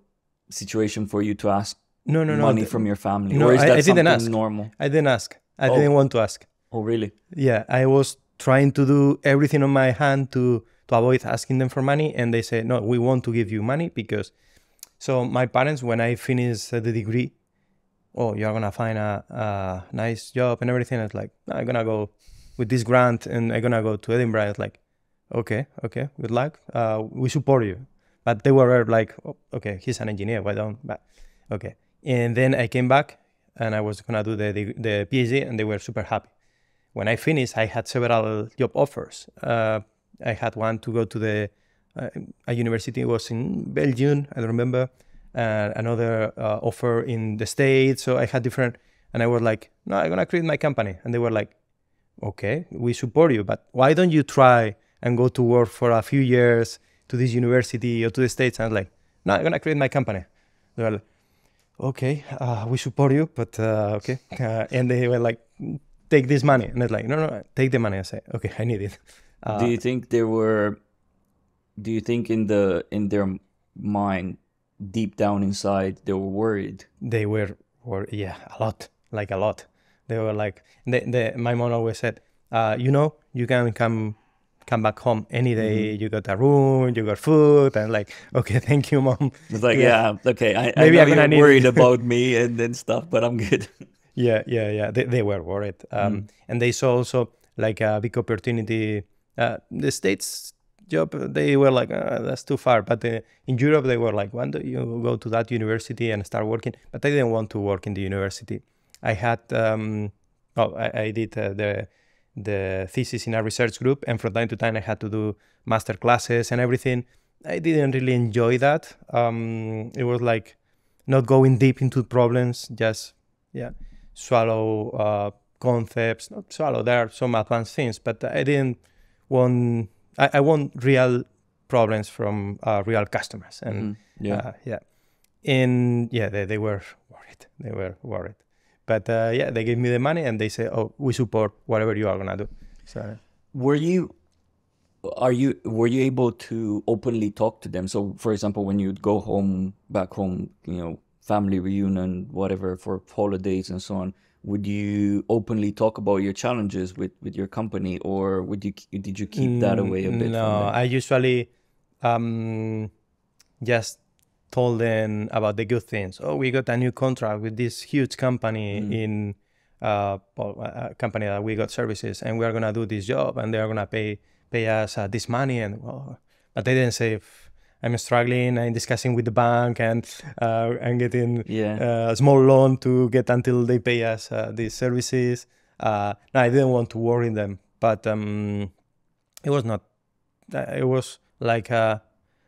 situation for you to ask no, no, no, money from your family? no, or is I- that I didn't ask. normal? I didn't ask. I Oh. didn't want to ask. Oh really? Yeah, I was trying to do everything on my hand to to avoid asking them for money, and they said, "No, we want to give you money because." So my parents, when I finished the degree, oh, you're gonna find a, a nice job and everything. I was like, I'm gonna go with this grant, and I'm gonna go to Edinburgh. It's like, okay, okay, good luck. Uh, we support you. But they were like, oh, okay, he's an engineer. Why don't? But okay. And then I came back, and I was gonna do the the, the PhD, and they were super happy when I finished, I had several job offers. Uh, I had one to go to the uh, a university it was in Belgium, I don't remember, uh, another offer in the States. So I had different, and I was like, no, I'm gonna create my company, and they were like, okay, we support you, but why don't you try and go to work for a few years to this university or to the States? And I was like, no, I'm gonna create my company. They were like, okay, uh, we support you, but uh, okay, uh, and they were like take this money. And it's like, no, no, take the money. I say, okay, I need it. Uh, do you think there were? Do you think in the in their mind, deep down inside, they were worried? they were, were yeah, a lot, like a lot. They were like, they, they, my mom always said, uh, you know, you can come come back home any day. You got a room, you got food, and like, okay, thank you, mom. It's like, yeah, okay, I, Maybe I I'm know you're need worried about me and then stuff, but I'm good. Yeah, yeah, yeah. They, they were worried. Um, And they saw also like a big opportunity. Uh, the States job, they were like, uh, that's too far. But uh, in Europe, they were like, why don't you go to that university and start working? But I didn't want to work in the university. I had, um, oh, I, I did uh, the the thesis in a research group, and from time to time I had to do master classes and everything. I didn't really enjoy that. Um, it was like not going deep into problems, just yeah, swallow uh, concepts. Not swallow. There are some advanced things, but I didn't want. I, I want real problems from uh, real customers, and Yeah. uh, yeah, and yeah, they, they were worried. They were worried, but uh, yeah, they gave me the money and they say, "Oh, we support whatever you are gonna do." So were you are you were you able to openly talk to them so for example when you'd go home back home you know family reunion whatever for holidays and so on would you openly talk about your challenges with with your company or would you did you keep that away a bit Mm, No, from? I usually um, just told them about the good things. Oh, we got a new contract with this huge company Mm. in uh, a a company that we got services, and we are gonna do this job, and they are gonna pay pay us uh, this money. And well, but they didn't say if I'm struggling. I'm discussing with the bank, and uh, I'm getting yeah uh, a small loan to get until they pay us uh, these services. Uh, no, I didn't want to worry them, but um, it was not. It was like uh,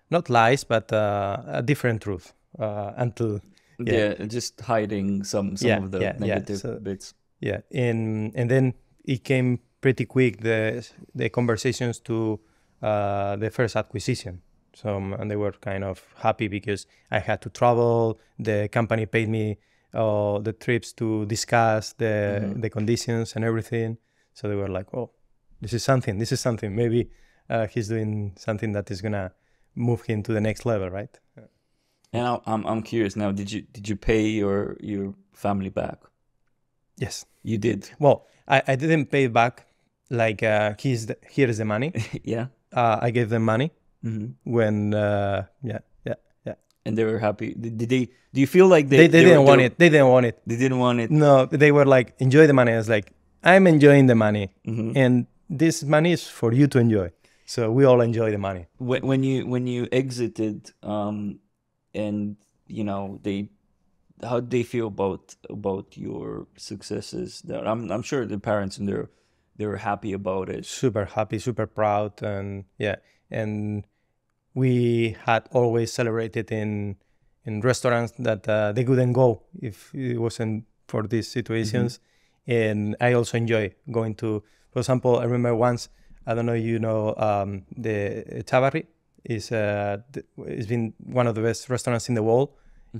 not lies, but uh, a different truth. Uh, until yeah. yeah. just hiding some some Yeah, of the yeah, negative so- bits yeah, and and then it came pretty quick the the conversations to uh, the first acquisition. So and they were kind of happy because I had to travel. The company paid me uh, the trips to discuss the Mhm. the conditions and everything. So they were like, "Oh, this is something. This is something. Maybe uh, he's doing something that is gonna move him to the next level, right?" and I'm I'm curious now did you did you pay your your family back Yes. you did Well, I, I didn't pay back. Like, uh, here's the, here's the money. yeah Uh, I gave them money hmm when uh, yeah yeah yeah and they were happy. Did, did they? Do you feel like they, they? they, were- didn't want were- it they didn't want it They didn't want it. no they were like enjoy the money I was like I'm enjoying the money Mhm. and this money is for you to enjoy so we all enjoy the money When, when you when you exited, um, and you know they, how did they feel about about your successes? There, I'm I'm sure the parents and they're they were happy about it. super happy super proud and yeah and we had always celebrated in in restaurants that uh, they couldn't go if it wasn't for these situations and i also enjoy going to for example i remember once i don't know you know um, the Etxebarri is uh, it's been one of the best restaurants in the world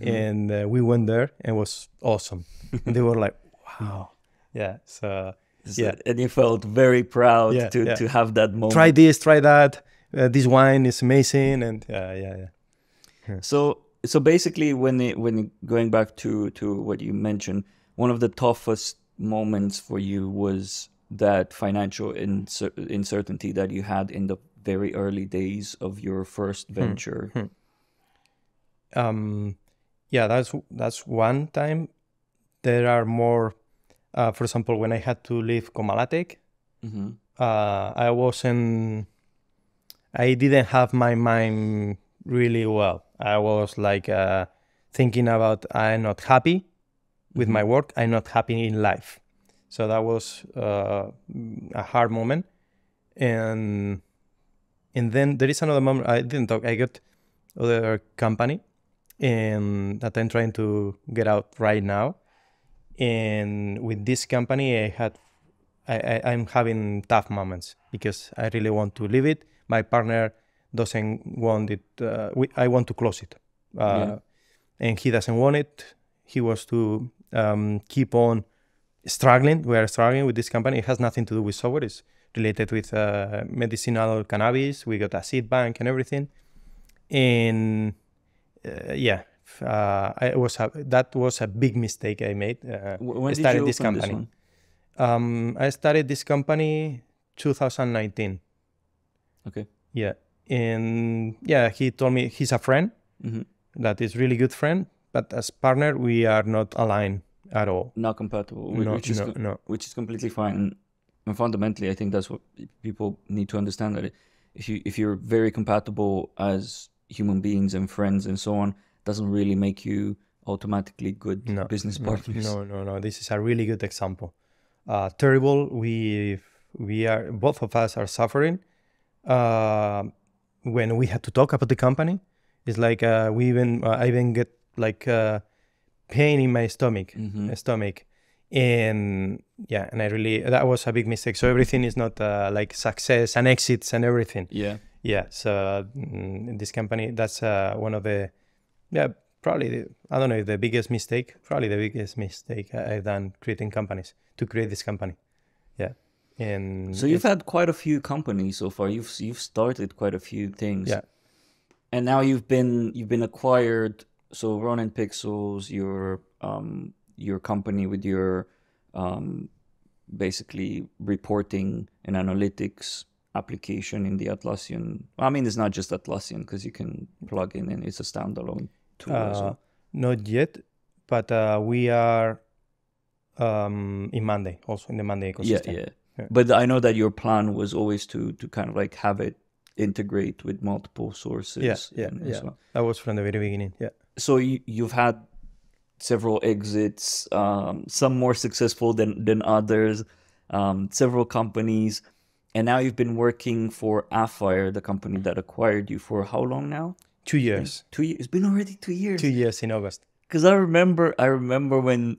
and uh, we went there and it was awesome and they were like wow yeah so So- yeah and you felt very proud Yeah, to yeah. to have that moment. try this, try that. Uh, this wine is amazing, and yeah, yeah, yeah. So so basically, when it, when going back to to what you mentioned, one of the toughest moments for you was that financial incer- uncertainty that you had in the very early days of your first venture. Um, yeah, that's that's one time. There are more. Uh, for example, when I had to leave Comalatech, hmm uh, I wasn't. I didn't have my mind really well. I was like uh, thinking about I'm not happy with my work. I'm not happy in life. So that was uh, a hard moment, and and then there is another moment. I didn't talk. I got other company, and that I'm trying to get out right now. And with this company, I had I, I, I'm having tough moments because I really want to leave it. My partner doesn't want it. Uh, we, I want to close it, uh, Yeah. and he doesn't want it. He wants to um, keep on struggling. We are struggling with this company. It has nothing to do with software. It's related with uh, medicinal cannabis. We got a seed bank and everything. And uh, yeah, uh, I was a, that was a big mistake I made. Uh, When I did started you this open company. one? Um, I started this company 2019. Okay. Yeah, and yeah, he told me he's a friend hmm that is really good friend, but as partner we are not aligned at all. Not compatible, No, which is no, no. which is completely fine. And fundamentally, I think that's what people need to understand that if you if you're very compatible as human beings and friends and so on, doesn't really make you automatically good No, business partners. No, no, no. This is a really good example. Uh, terrible. We we are both of us are suffering. Uh, when we had to talk about the company, it's like uh, we even uh, I even get like uh, pain in my stomach, Mhm. stomach, and yeah, and I really that was a big mistake. So everything is not uh, like success and exits and everything. Yeah. Yeah. So mm, in this company, that's uh, one of the, yeah, probably the, I don't know if the biggest mistake, probably the biggest mistake I've done creating companies to create this company. Yeah. And So you've had quite a few companies so far. You've you've started quite a few things. Yeah. And now you've been you've been acquired. So Ronin Pixels, your um your company with your um basically reporting and analytics application in the Atlassian. I mean, it's not just Atlassian because you can plug in and it's a standalone tool. uh, well. not yet, but uh, we are um, in Monday, also in the Monday ecosystem. yeah, Yeah. But I know that your plan was always to to kind of like have it integrate with multiple sources. Yeah, yeah, and- and yeah. so. That was from the very beginning. Yeah. So you, you've had several exits, um, some more successful than than others, um, several companies, and now you've been working for Appfire, the company that acquired you, for how long now? Two years. Two years. It's been already two years. Two years in August. Because I remember, I remember when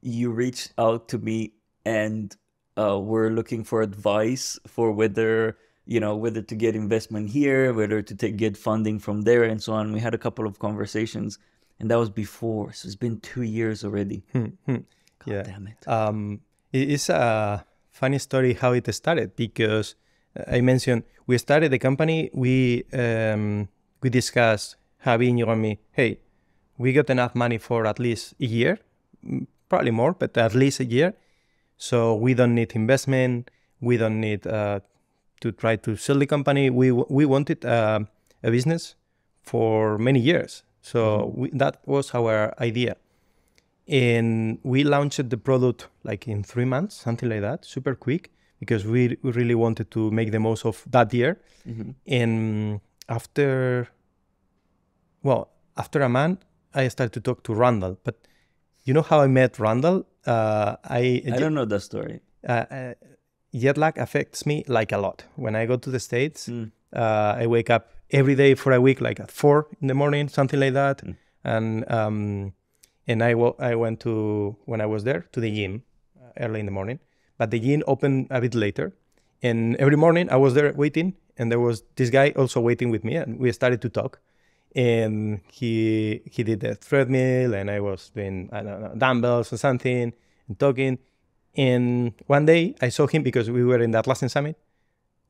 you reached out to me and uh, were looking for advice for whether you know whether to get investment here, whether to take get funding from there, and so on. We had a couple of conversations, and that was before. So it's been two years already. Hmm, hmm. God Yeah. damn it. Um, it's a funny story how it started because uh, I mentioned we started the company. We um, we discussed Javi you and me. Hey, we got enough money for at least a year, probably more, but at least a year. So we don't need investment. We don't need uh, to try to sell the company. We we wanted uh, a business for many years. So we, that was our idea and we launched the product like in three months, something like that, super quick, because we, we really wanted to make the most of that year. Mhm. And after, well, after a month, I started to talk to Randall. But you know how I met Randall? Uh, I, I don't know the story. uh, uh, jet lag affects me like a lot. When I go to the States, Mm. uh, I wake up every day for a week, like at four in the morning, something like that. Mm. And um, and I I went to when I was there to the gym uh, early in the morning, but the gym opened a bit later. And every morning I was there waiting, and there was this guy also waiting with me, and we started to talk. And he he did the treadmill, and I was doing I know dumbbells or something, and talking. And one day I saw him because we were in the Atlassian Summit,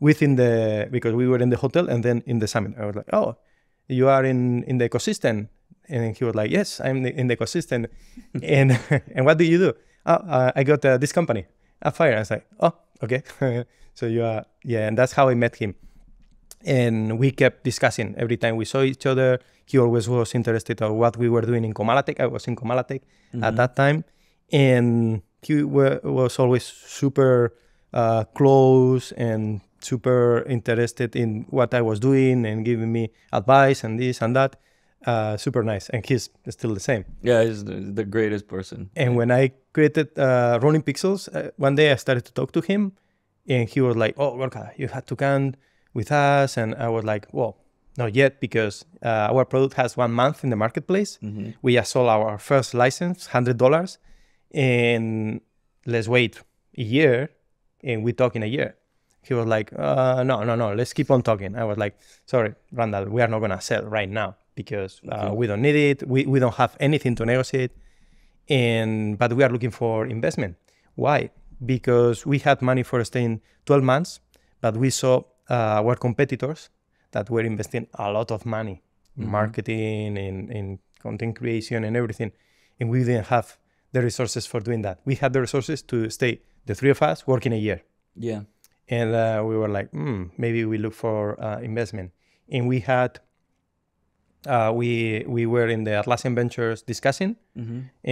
within the because we were in the hotel and then in the summit. I was like, "Oh, you are in in the ecosystem," and he was like, "Yes, I'm the, in the ecosystem." and and what do you do? Oh, uh, I got uh, this company, Appfire. I was like, "Oh, okay." so you are yeah, and that's how I met him. And we kept discussing every time we saw each other. He always was interested in what we were doing in Comalatech. I was in Comalatech at that time, and he wa- was always super uh, close and super interested in what I was doing and giving me advice and this and that. Uh, super nice, and he's still the same. Yeah, he's the, greatest person. And when I created uh, Ronin Pixels, uh, one day I started to talk to him, and he was like, "Oh, Gorka, you had to come with us," and I was like, "Well, not yet because uh, our product has one month in the marketplace. Mhm. We just sold our first license, hundred dollars, and let's wait a year, and we talk in a year." He was like, uh, "No, no, no, let's keep on talking." I was like, "Sorry, Randall, we are not gonna sell right now because uh, Okay. we don't need it. We we don't have anything to negotiate." and but we are looking for investment. Why? Because we had money for staying 12 months, but we saw uh, our competitors that were investing a lot of money in marketing, in, in content creation, and everything. And we didn't have the resources for doing that. We had the resources to stay, the three of us, working a year. Yeah. And uh, we were like, hmm, maybe we look for uh, investment. And we had, uh, we we were in the Atlassian Ventures discussing,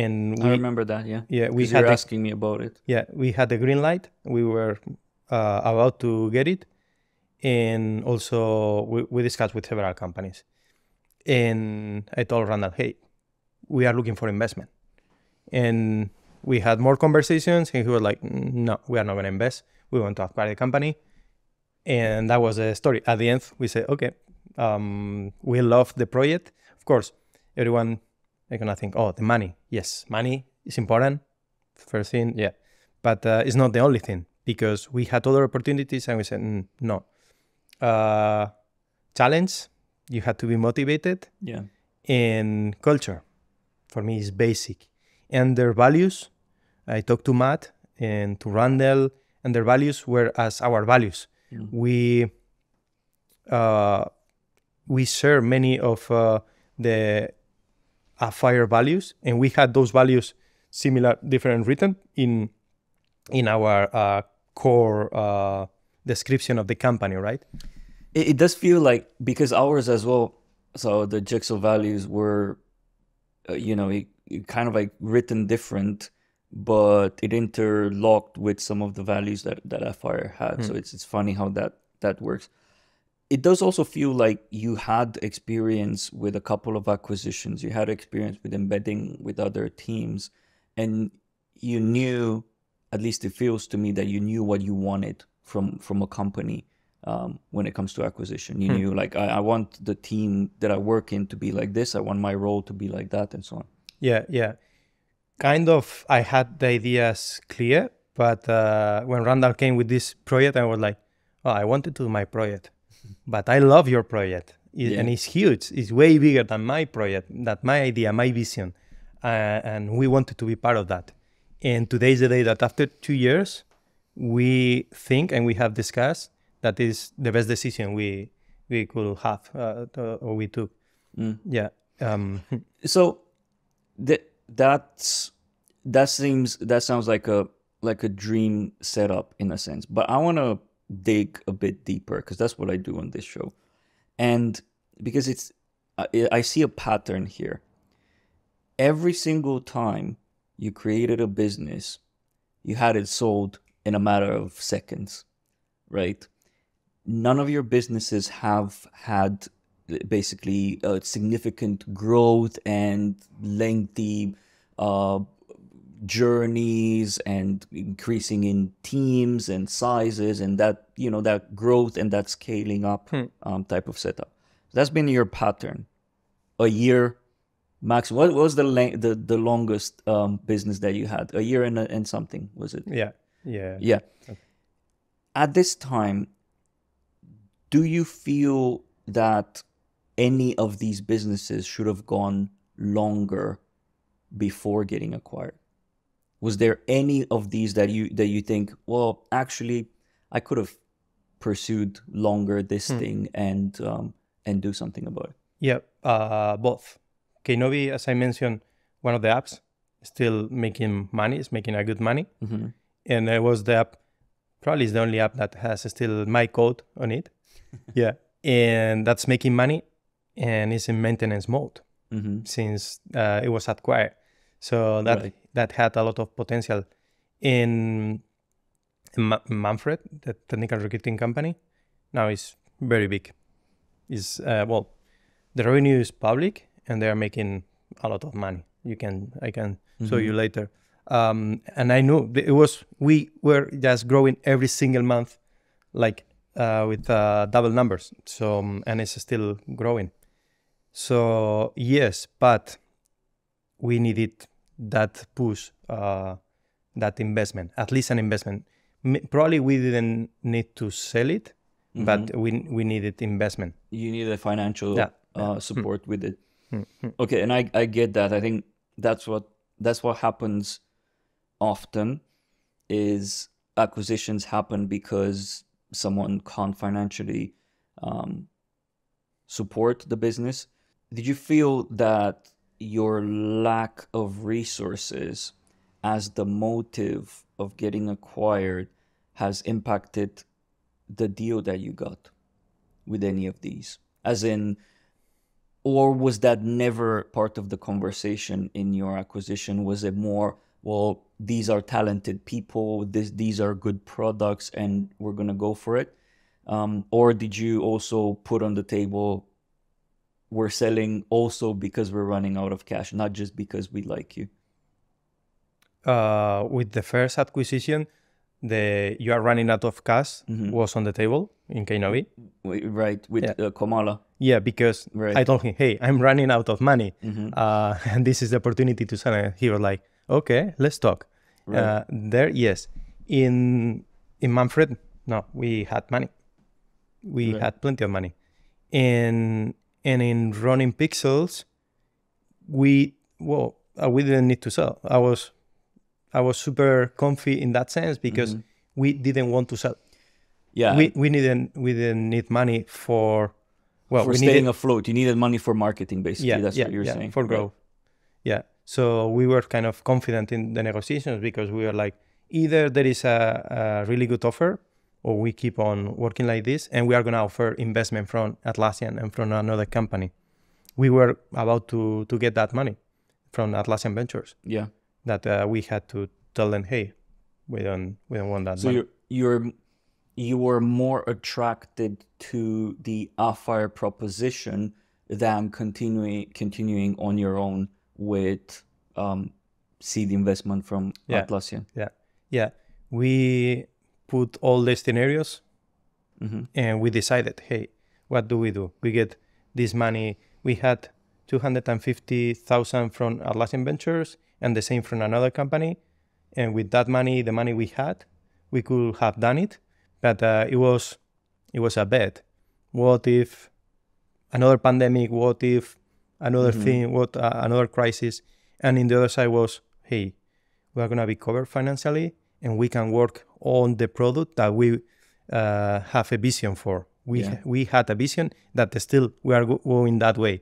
and I we remember that. Yeah. yeah we had you're the, asking me about it. yeah we had the green light. We were uh, about to get it, and also we, we discussed with several companies. And I told Randall, hey, we are looking for investment, and we had more conversations, and he was like, "Mm, no, we are not going to invest. We want to acquire the company, and that was the story. At the end, we said, okay, um, we love the project. Of course, everyone is gonna think, oh, the money. Yes, money is important. First thing, yeah, but uh, it's not the only thing because we had other opportunities, and we said, "Mm, no. Uh, challenge. You had to be motivated, Yeah. and culture. For me, is basic, and their values. I talked to Matt and to Randall, and their values were as our values. We uh, we share many of uh, the fire values, and we had those values similar, different written in in our uh, core uh, description of the company, right? It, it does feel like because ours as well. So the Jigsaw values were, uh, you know, it, it kind of like written different, but it interlocked with some of the values that that Fire had. So it's it's funny how that that works. It does also feel like you had experience with a couple of acquisitions. You had experience with embedding with other teams, and you knew, at least it feels to me that you knew what you wanted from from a company um, when it comes to acquisition. You knew like I, I want the team that I work in to be like this. I want my role to be like that, and so on. Yeah, yeah. Kind of, I had the ideas clear, but uh, when Randall came with this project, I was like, oh, I wanted to do my project, but I love your project. It- And it's huge. It's way bigger than my project, that my idea, my vision. Uh, and we wanted to be part of that. And today is the day that after two years, we think and we have discussed that is the best decision we we could have uh, or we took. Yeah. Um, So that that's that seems that sounds like a like a dream setup in a sense. But I want to dig a bit deeper because that's what I do on this show, and because it's I, I see a pattern here. Every single time you created a business, you had it sold in a matter of seconds, right? None of your businesses have had basically uh, significant growth and lengthy uh, journeys and increasing in teams and sizes and that you know that growth and that scaling up um, type of setup that's been your pattern a year max what was the the, the longest um, business that you had a year and, and something was it yeah. Yeah. yeah. At this time, do you feel that any of these businesses should have gone longer before getting acquired? Was there any of these that you that you think, well, actually, I could have pursued longer this thing and um, and do something about it? Yeah, uh, both. Kenobi, as I mentioned, one of the apps, still making money, is making a good money. And it was the app, probably is the only app that has still my code on it. Yeah. And that's making money and it's in maintenance mode since uh, it was acquired. So that Right. that had a lot of potential. In, in Ma- Manfred, the technical recruiting company, now is very big. Is uh, well, the revenue is public and they are making a lot of money. You can I can show you later. Um, and I knew it was we were just growing every single month, like uh, with uh, double numbers. So um, and it's still growing. So yes, but we needed that push, uh, that investment, at least an investment. M- probably we didn't need to sell it, but we we needed investment. you need a financial Yeah, uh, support with it. Okay, and I, I get that. I think that's what that's what happens often. is acquisitions happen because someone can't financially um, support the business. Did you feel that your lack of resources as the motive of getting acquired has impacted the deal that you got with any of these? As in, or was that never part of the conversation in your acquisition? Was it more, well, these are talented people, this, these are good products, and we're going to go for it? Um, or did you also put on the table, we're selling also because we're running out of cash, not just because we like you? Uh, with the first acquisition, the you are running out of cash Mhm. was on the table in Kainobi. Right, with Yeah. uh, Comala. Yeah, because Right. I told him, "Hey, I'm running out of money, Mhm. uh, and this is the opportunity to sell." it." He was like, "Okay, let's talk." Right. Uh, there, yes. In in Manfred, no, we had money. We Right. had plenty of money. In and in Ronin Pixels, we well, uh, we didn't need to sell. I was I was super comfy in that sense because Mhm. we didn't want to sell. Yeah, We we didn't we didn't need money for well for we staying needed, afloat, you needed money for marketing, basically. yeah That's yeah what you're yeah saying. for Right. growth. Yeah. So we were kind of confident in the negotiations because we were like either there is a, a really good offer or we keep on working like this and we are going to offer investment from Atlassian and from another company. We were about to to get that money from Atlassian Ventures Yeah. that uh, we had to tell them, hey, we don't we don't want that So money. you're you're you were more attracted to the Appfire proposition than continuing continuing on your own with um, seed investment from Yeah. Atlassian. Yeah, yeah. We put all the scenarios hmm and we decided, hey, what do we do? We get this money. We had 250,000 from Atlassian Ventures and the same from another company. And with that money, the money we had, we could have done it, but uh, it was it was a bet. What if another pandemic? What if another Mhm. thing? What uh, another crisis? And in the other side was, hey, we are gonna be covered financially, and we can work on the product that we uh, have a vision for. We Yeah. we had a vision that still we are going that way,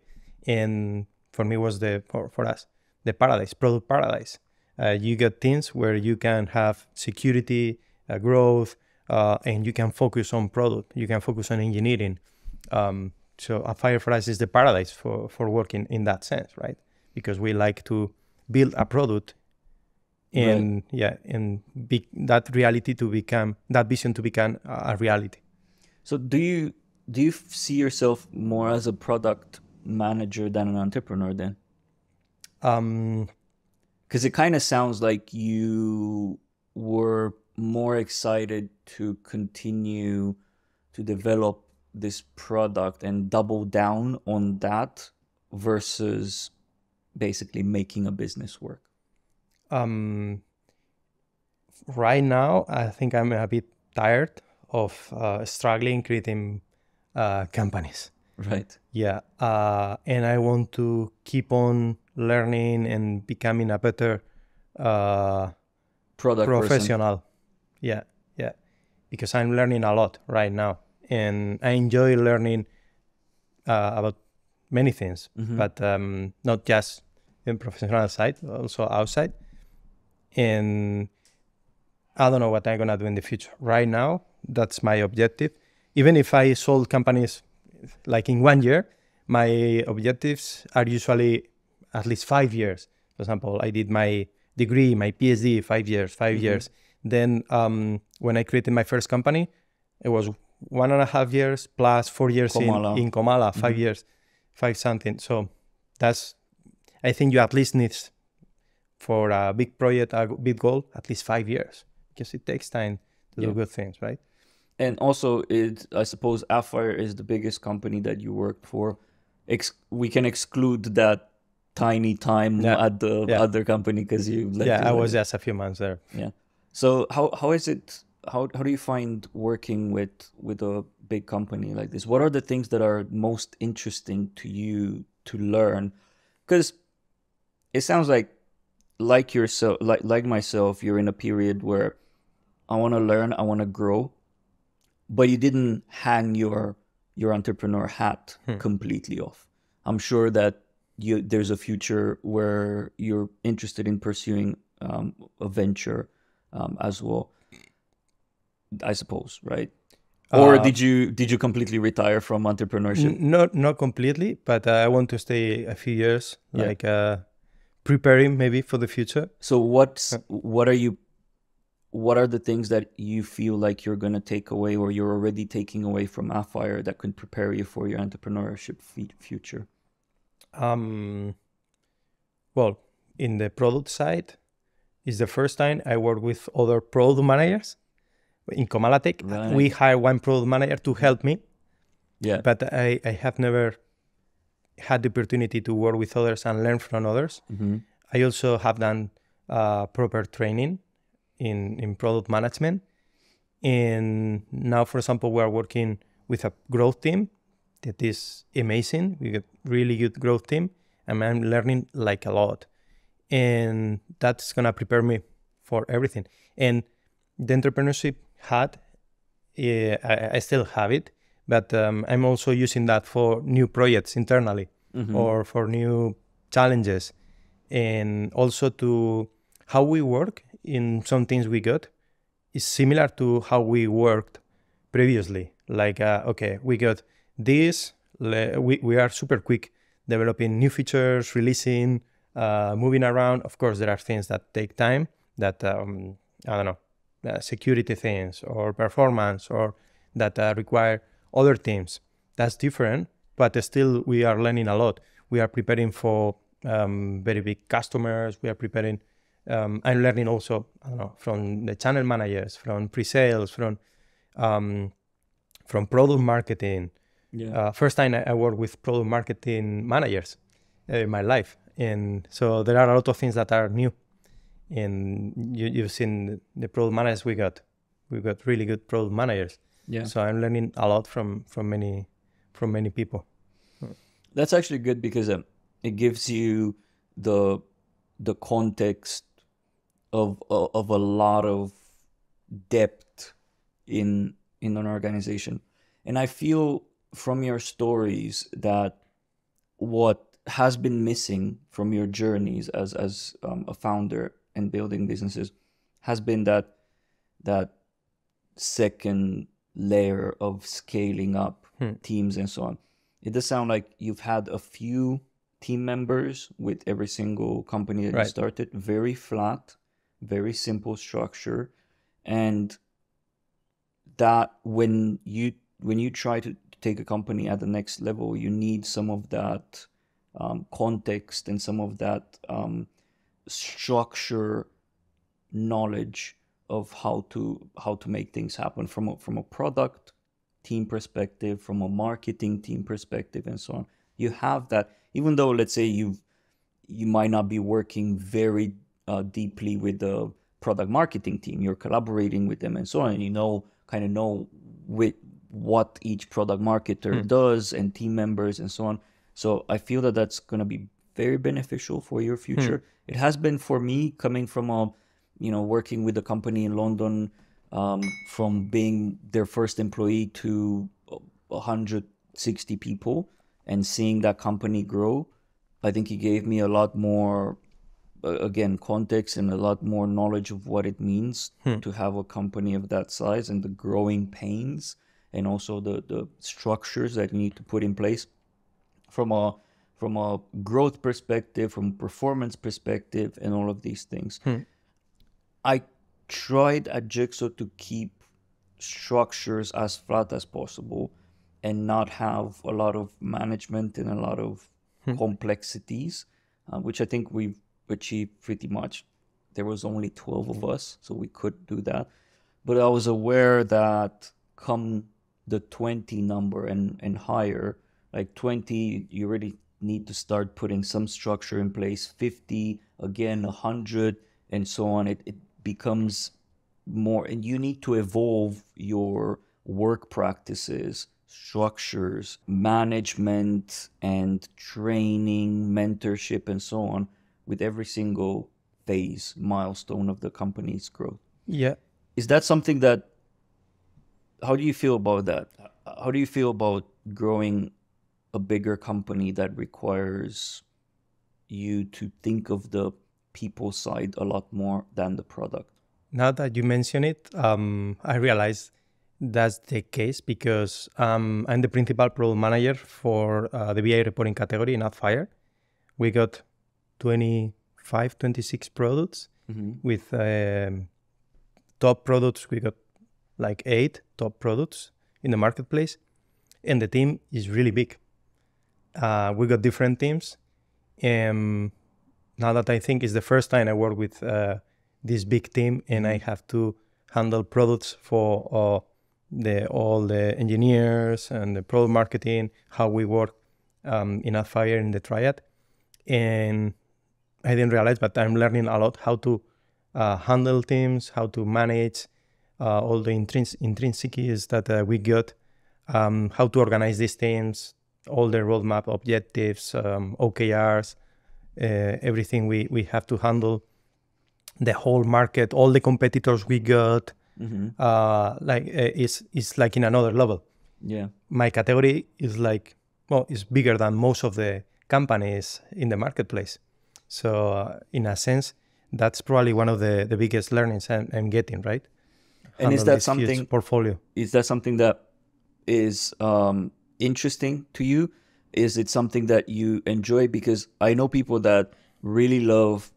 and for me was the for, for us the paradise product paradise. Uh, you get things where you can have security, uh, growth, uh, and you can focus on product. You can focus on engineering. Um, so Appfire for us is the paradise for for working in that sense, right? Because we like to build a product Right. yeah and be, that reality to become that vision to become a a reality So do you do you see yourself more as a product manager than an entrepreneur then? um Because it kind of sounds like you were more excited to continue to develop this product and double down on that versus basically making a business work. um right now i think i'm a bit tired of uh, struggling creating uh, companies Right. yeah uh, and i want to keep on learning and becoming a better uh, Product person. professional yeah yeah because i'm learning a lot right now and i enjoy learning uh, about many things Mhm. but um, not just in professional side also outside. And i don't know what i'm gonna do in the future. Right now that's my objective. Even if i sold companies like in one year my objectives are usually at least five years. For example i did my degree my phd five years 5 Mhm. years. Then um, when i created my first company it was one and a half years plus four years Comala. in, in Comala 5 Mhm. years five something so that's i think you at least need for a big project a big goal at least five years because it takes time to Yeah. do good things right And also, it I suppose Appfire is the biggest company that you worked for. Ex- we can exclude that tiny time Yeah. at the Yeah. other company because you yeah i was just a few months there Yeah. So how how is it? How how do you find working with with a big company like this? What are the things that are most interesting to you to learn? Because it sounds like like yourself, like like myself, you're in a period where I want to learn, I want to grow, but you didn't hang your your entrepreneur hat Hmm. completely off. I'm sure that you there's a future where you're interested in pursuing um, a venture um, as well. I suppose, right? Or Uh, did you did you completely retire from entrepreneurship? N- not not completely, but uh, I want to stay a few years, Yeah. like uh, preparing maybe for the future. So what's what are you what are the things that you feel like you're going to take away or you're already taking away from Appfire that could prepare you for your entrepreneurship fe- future? Um, well, in the product side, it's the first time I work with other product managers. In Comalatech, Right. we hire one product manager to help me, Yeah. but I, I have never had the opportunity to work with others and learn from others. hmm I also have done uh, proper training in, in product management. And now, for example, we are working with a growth team that is amazing. We got really good growth team, and I'm learning like a lot. And that's gonna prepare me for everything. And the entrepreneurship hat, yeah, I, I still have it, but um, I'm also using that for new projects internally Mhm. or for new challenges. And also to how we work in some things we got is similar to how we worked previously. Like uh, okay we got this le- we, we are super quick developing new features releasing uh, moving around. Of course there are things that take time that um, i don't know security things or performance or that uh, require other teams. That's different but still we are learning a lot. We are preparing for um, very big customers. We are preparing um, i'm learning also i don't know from the channel managers from pre-sales from um, from product marketing. Yeah. uh, first time I, I work with product marketing managers uh, in my life. And so there are a lot of things that are new and you, you've seen the product managers we got. We got really good product managers. Yeah. so i'm learning a lot from from many from many people. That's actually good because um, it gives you the the context of of of a lot of depth in in an organization, and I feel from your stories that what has been missing from your journeys as as um, a founder and building businesses has been that that second layer of scaling up Hmm. teams and so on. It does sound like you've had a few team members with every single company that you started. Very flat, very simple structure, and that when you when you try to take a company at the next level, you need some of that um, context and some of that um, structure knowledge of how to how to make things happen from a, from a product team perspective, from a marketing team perspective, and so on. You have that, even though let's say you you might not be working very uh, deeply with the product marketing team. You're collaborating with them and so on, and you know kind of know with what each product marketer does and team members and so on. So I feel that that's going to be very beneficial for your future. It has been for me coming from a you know working with a company in London um, from being their first employee to 160 people and seeing that company grow. I think it gave me a lot more uh, again context and a lot more knowledge of what it means to have a company of that size and the growing pains and also the the structures that you need to put in place from a from a growth perspective from performance perspective and all of these things. I tried at jigsaw to keep structures as flat as possible and not have a lot of management and a lot of complexities uh, which i think we've achieved pretty much. There was only 12 of us so we could do that. But i was aware that come the 20 number and and higher like 20 you really need to start putting some structure in place 50 again 100 and so on. It, it becomes more and you need to evolve your work practices structures management and training mentorship and so on with every single phase milestone of the company's growth. Yeah. Is that something that how do you feel about that? How do you feel about growing a bigger company that requires you to think of the people side a lot more than the product now that you mention it um, i realize that's the case because um, i'm the principal product manager for uh, the BI reporting category in Appfire. we got 25 26 products mm-hmm. with um, top products we got like eight top products in the marketplace and the team is really big uh, we got different teams. And now that i think it's the first time i work with uh, this big team and i have to handle products for uh, the all the engineers and the product marketing how we work um, in Appfire in the triad. And i didn't realize but i'm learning a lot how to uh, handle teams, how to manage uh, all the intrins- intrinsics that uh, we got, um, how to organize these teams, all the roadmap objectives, um, OKRs, uh, everything we, we have to handle, the whole market, all the competitors we got. Mm-hmm. Uh, like uh, it's it's like in another level. Yeah, my category is like well, it's bigger than most of the companies in the marketplace. So in a sense, that's probably one of the, the biggest learnings I'm, I'm getting, right? And is that something portfolio? Is that something that is um, interesting to you? Is it something that you enjoy? Because I know people that really love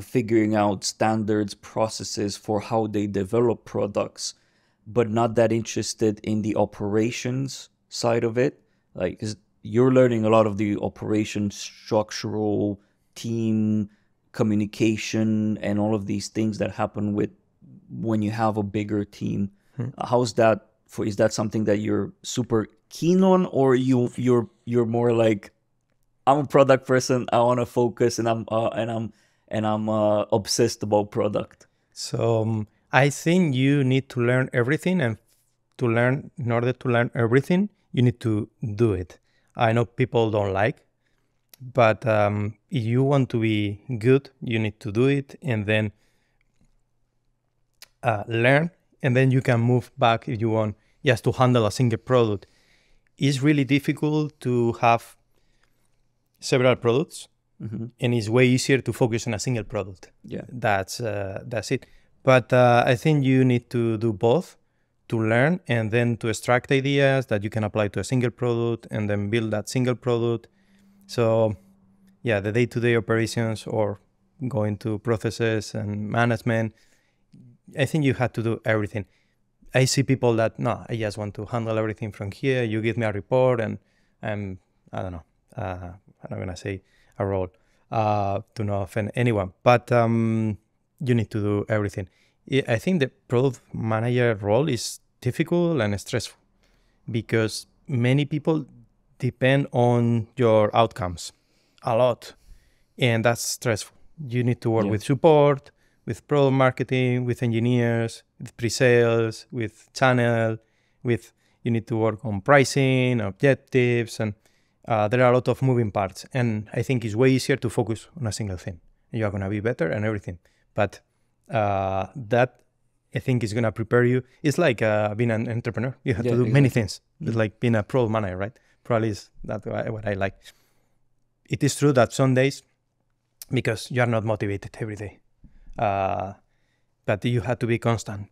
figuring out standards, processes for how they develop products, but not that interested in the operations side of it. Like, you're learning a lot of the operation structural team communication and all of these things that happen with when you have a bigger team. Hmm. How's that for? Is that something that you're super keen on, or you you're you're more like I'm a product person. I want to focus, and I'm uh, and I'm and I'm uh, obsessed about product. So um, I think you need to learn everything, and to learn in order to learn everything, you need to do it. I know people don't like but um, if you want to be good, you need to do it and then uh, learn, and then you can move back if you want just to handle a single product. It's really difficult to have several products, mm-hmm. and it's way easier to focus on a single product. Yeah, that's uh, that's it. But uh, I think you need to do both to learn and then to extract ideas that you can apply to a single product and then build that single product so, yeah, the day to day operations or going to processes and management, I think you have to do everything. I see people that, no, I just want to handle everything from here. You give me a report and I'm, I don't know, uh, I'm not going to say a role uh, to not offend anyone, but um, you need to do everything. I think the product manager role is difficult and stressful because many people depend on your outcomes a lot. And that's stressful. You need to work yeah. with support, with product marketing, with engineers, with pre-sales, with channel, with you need to work on pricing, objectives, and uh, there are a lot of moving parts. And I think it's way easier to focus on a single thing. You are gonna be better and everything. But uh, that I think is gonna prepare you. It's like uh, being an entrepreneur. You have yeah, to do exactly. many things. It's like being a product manager, right? Probably is that what I like. It is true that some days, because you are not motivated every day, uh, but you have to be constant.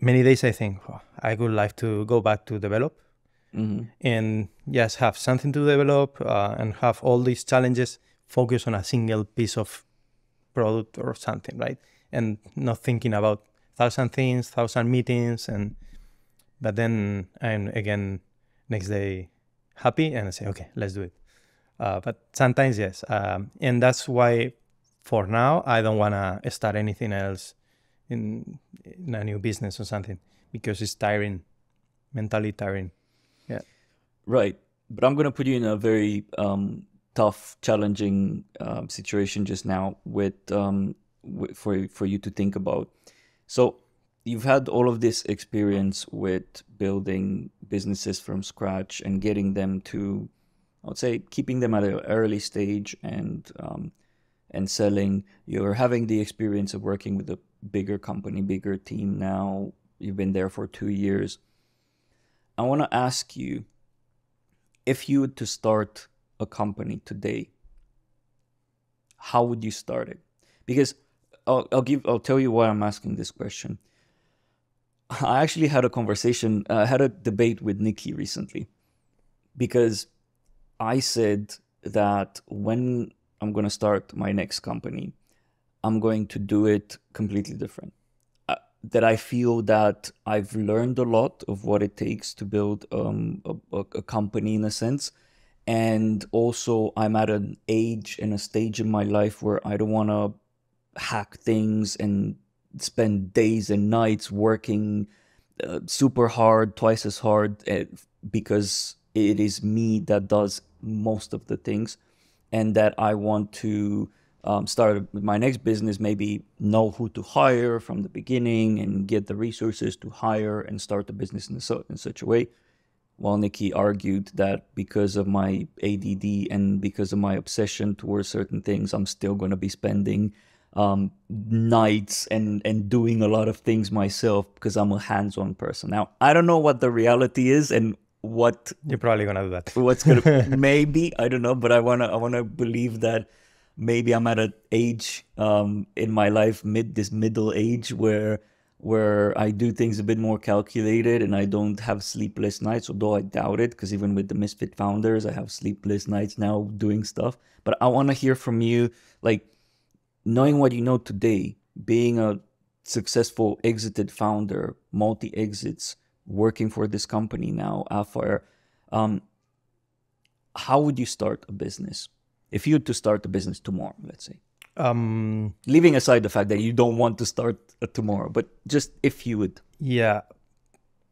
Many days I think oh, I would like to go back to develop mm-hmm. and just have something to develop uh, and have all these challenges focus on a single piece of product or something, right? And not thinking about thousand things, thousand meetings, and but then and again next day happy and I say, okay, let's do it. Uh, but sometimes, yes. Um, and that's why for now, I don't want to start anything else in, in a new business or something because it's tiring, mentally tiring. Yeah. Right. But I'm going to put you in a very um, tough, challenging um, situation just now with, um, for, for you to think about. So you've had all of this experience with building businesses from scratch and getting them to i would say keeping them at an early stage and um, and selling you're having the experience of working with a bigger company, bigger team now. You've been there for two years. I want to ask you if you were to start a company today, how would you start it? Because I'll, I'll give I'll tell you why I'm asking this question. I actually had a conversation, I uh, had a debate with Nikki recently because I said that when I'm going to start my next company, I'm going to do it completely different. Uh, that I feel that I've learned a lot of what it takes to build um, a, a company in a sense. And also, I'm at an age and a stage in my life where I don't want to hack things and spend days and nights working uh, super hard, twice as hard, uh, because it is me that does most of the things, and that I want to um, start my next business, maybe know who to hire from the beginning and get the resources to hire and start the business in, so, in such a way. While Nikki argued that because of my ADD and because of my obsession towards certain things, I'm still going to be spending um, nights and and doing a lot of things myself because I'm a hands-on person. Now I don't know what the reality is and what you're probably gonna do that. What's gonna maybe I don't know, but I wanna I wanna believe that maybe I'm at an age um, in my life mid this middle age where where I do things a bit more calculated and I don't have sleepless nights, although I doubt it, because even with the Misfit founders, I have sleepless nights now doing stuff. But I want to hear from you, like knowing what you know today, being a successful exited founder, multi exits, working for this company now, Appfire um, how would you start a business? If you had to start a business tomorrow, let's say. Um, Leaving aside the fact that you don't want to start tomorrow, but just if you would. Yeah.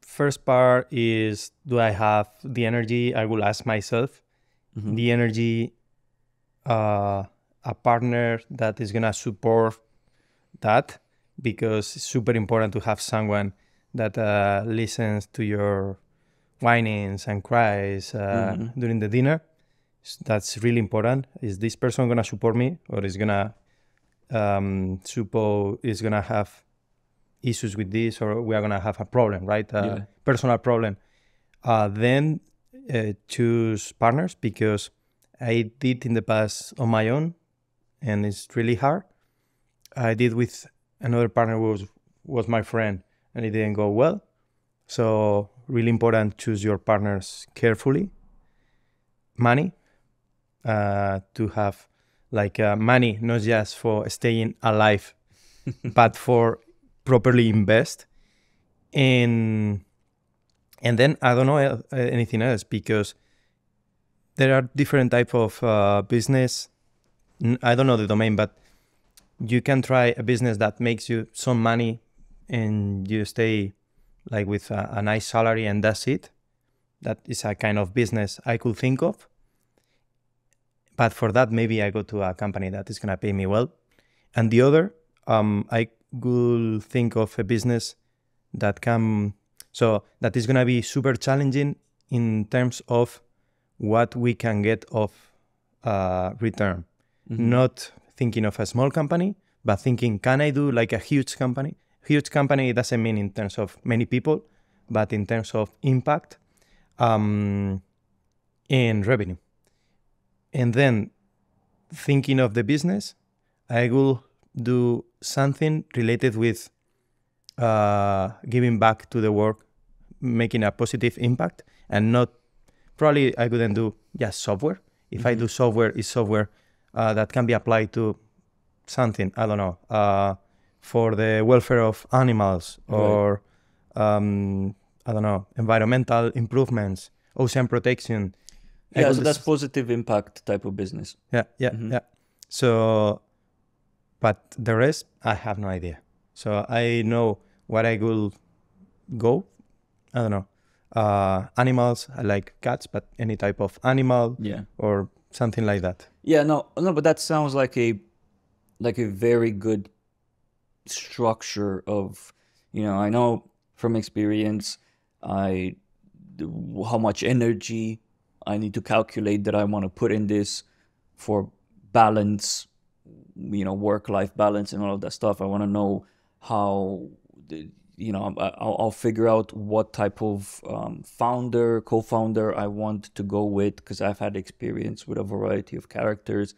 First part is do I have the energy? I will ask myself mm-hmm. the energy uh, a partner that is gonna support that because it's super important to have someone that uh, listens to your whinings and cries uh, mm-hmm. during the dinner. That's really important. Is this person gonna support me, or is gonna um, suppose is gonna have issues with this, or we are gonna have a problem, right? A yeah. personal problem. Uh, then uh, choose partners because I did in the past on my own and it's really hard. I did with another partner was was my friend, and it didn't go well. So really important choose your partners carefully. Money, uh, to have like uh, money not just for staying alive, but for properly invest. And and then I don't know uh, anything else because there are different type of uh, business I don't know the domain, but you can try a business that makes you some money and you stay like with a, a nice salary and that's it. That is a kind of business I could think of. But for that, maybe I go to a company that is going to pay me well. And the other, um, I could think of a business that can, so that is going to be super challenging in terms of what we can get of uh, return mm-hmm. not thinking of a small company, but thinking, can I do like a huge company? Huge company doesn't mean in terms of many people, but in terms of impact um, and revenue. And then thinking of the business, I will do something related with uh, giving back to the work, making a positive impact, and not probably I couldn't do just software. If mm-hmm. I do software, is software uh, that can be applied to something I don't know uh, for the welfare of animals or right. um, I don't know environmental improvements, ocean protection. Yeah, so that's positive impact type of business. Yeah, yeah, mm-hmm. yeah. So, but the rest I have no idea. So I know what I will go. I don't know. Uh, animals, I like cats, but any type of animal, yeah, or something like that. Yeah, no, no, but that sounds like a like a very good structure of you know I know from experience I how much energy I need to calculate that I want to put in this for balance, you know, work life balance and all of that stuff. I want to know how you know I'll, I'll figure out what type of um, founder co-founder i want to go with because i've had experience with a variety of characters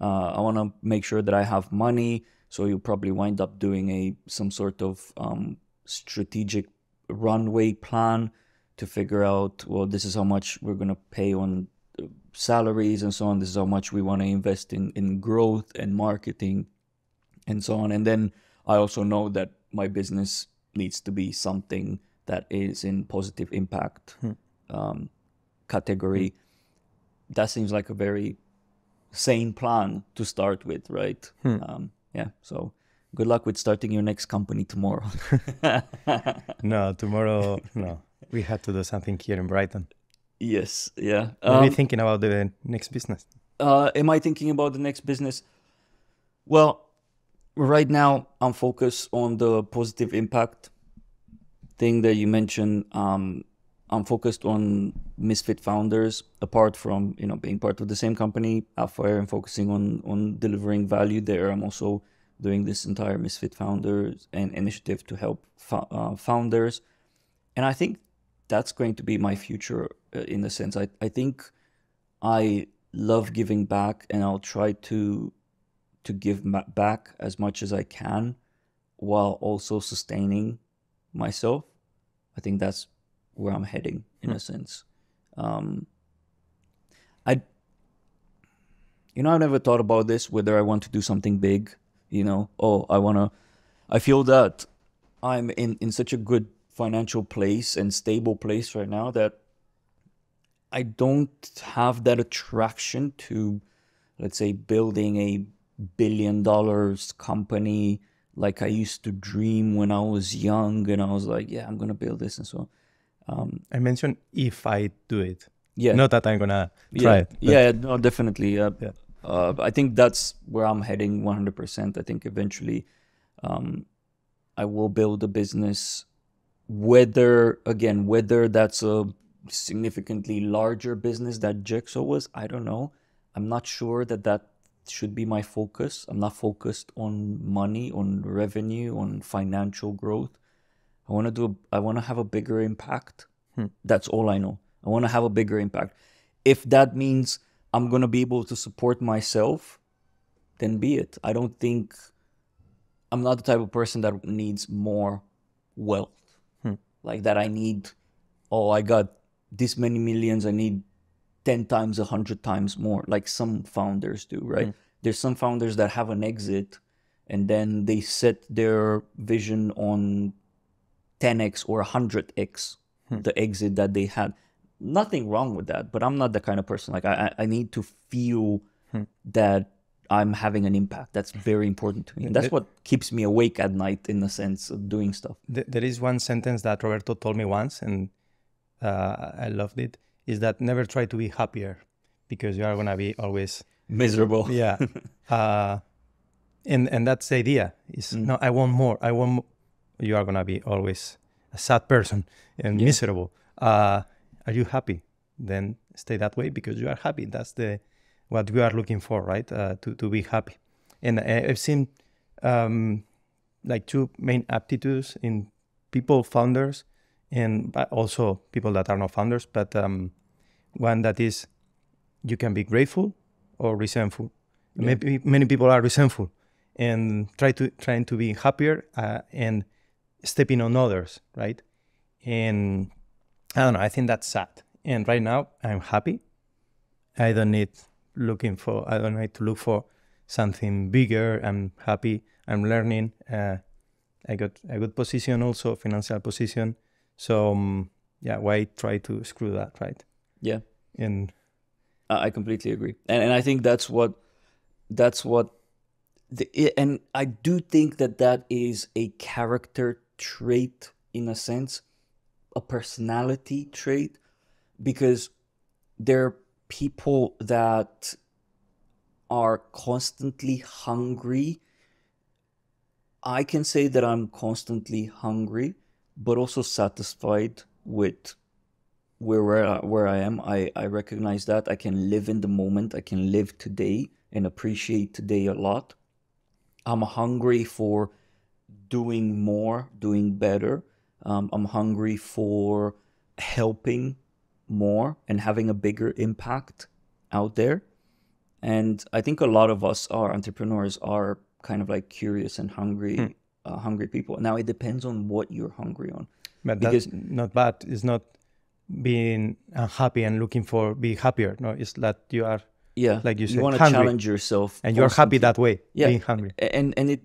uh, i want to make sure that i have money so you'll probably wind up doing a some sort of um, strategic runway plan to figure out well this is how much we're going to pay on uh, salaries and so on. This is how much we want to invest in in growth and marketing and so on. And then i also know that my business needs to be something that is in positive impact um, category. That seems like a very sane plan to start with right? Um, yeah so good luck with starting your next company tomorrow No, tomorrow, no. We had to do something here in Brighton. yes yeah What are you Um, thinking about the next business? uh, am I thinking about the next business? Well, right now I'm focused on the positive impact thing that you mentioned. Um, I'm focused on Misfit founders. Apart from you know being part of the same company, Appfire and focusing on on delivering value there, I'm also doing this entire Misfit founders and initiative to help fo- uh, founders, and I think that's going to be my future uh, in a sense. I I think I love giving back and I'll try to to give ma- back as much as I can while also sustaining myself. I think that's where I'm heading in a sense. Um, I you know I've never thought about this whether I want to do something big, you know. Oh, I want to I feel that I'm in in such a good financial place and stable place right now that I don't have that attraction to, let's say, building a billion dollars company like I used to dream when I was young and I was like, yeah, I'm gonna build this and so. Um, I mentioned if I do it. yeah, Not that I'm gonna try yeah, it. yeah, no, definitely. Uh, Yeah. uh, I think that's where I'm heading 100%. I think eventually, um, I will build a business. Whether again, whether that's a significantly larger business that Jigsaw was, I don't know. I'm not sure that that should be my focus. I'm not focused on money, on revenue, on financial growth. I want to do. A, I want to have a bigger impact. Hmm. That's all I know. I want to have a bigger impact. If that means I'm gonna be able to support myself, then be it. I don't think I'm not the type of person that needs more wealth. Hmm. Like that I need oh I got this many millions, I need ten times, a hundred times more, like some founders do, right? Hmm. There's some founders that have an exit and then they set their vision on 10x or 100x the exit that they had. Nothing wrong with that, but I'm not the kind of person like I I need to feel that I'm having an impact. That's very important to me. And that's what keeps me awake at night in the sense of doing stuff. there is one sentence that Roberto told me once, and uh, I loved it. Is that never try to be happier, because you are gonna be always Miserable. yeah. uh, and and that's the idea. Is no, I want more. I want. You are gonna be always a sad person and miserable. Uh, are you happy? Then stay that way because you are happy. That's the what we are looking for, right? Uh, to to be happy. And I- I've seen um, like two main aptitudes in people, founders, and but also people that are not founders. But um, one that is you can be grateful or resentful. Maybe many people are resentful and try to trying to be happier uh, and stepping on others, right? And I don't know. I think that's sad. And right now, I'm happy. I don't need looking for. I don't need to look for something bigger. I'm happy. I'm learning. Uh, I got a good position, also financial position. So um, yeah, why try to screw that, right? Yeah. And I completely agree, and and I think that's what that's what the and I do think that that is a character trait in a sense, a personality trait, because there are people that are constantly hungry. I can say that I'm constantly hungry, but also satisfied with where where I, where I am. I I recognize that I can live in the moment. I can live today and appreciate today a lot. I'm hungry for doing more, doing better. Um, I'm hungry for helping more and having a bigger impact out there. And I think a lot of us are entrepreneurs are kind of like curious and hungry, Hmm. uh, hungry people. Now it depends on what you're hungry on. But Because- that's not bad. It's not being unhappy and looking for be happier. No, it's that you are Yeah, Like you said. you want to challenge yourself, and you're happy that way. Yeah. Being hungry. and and it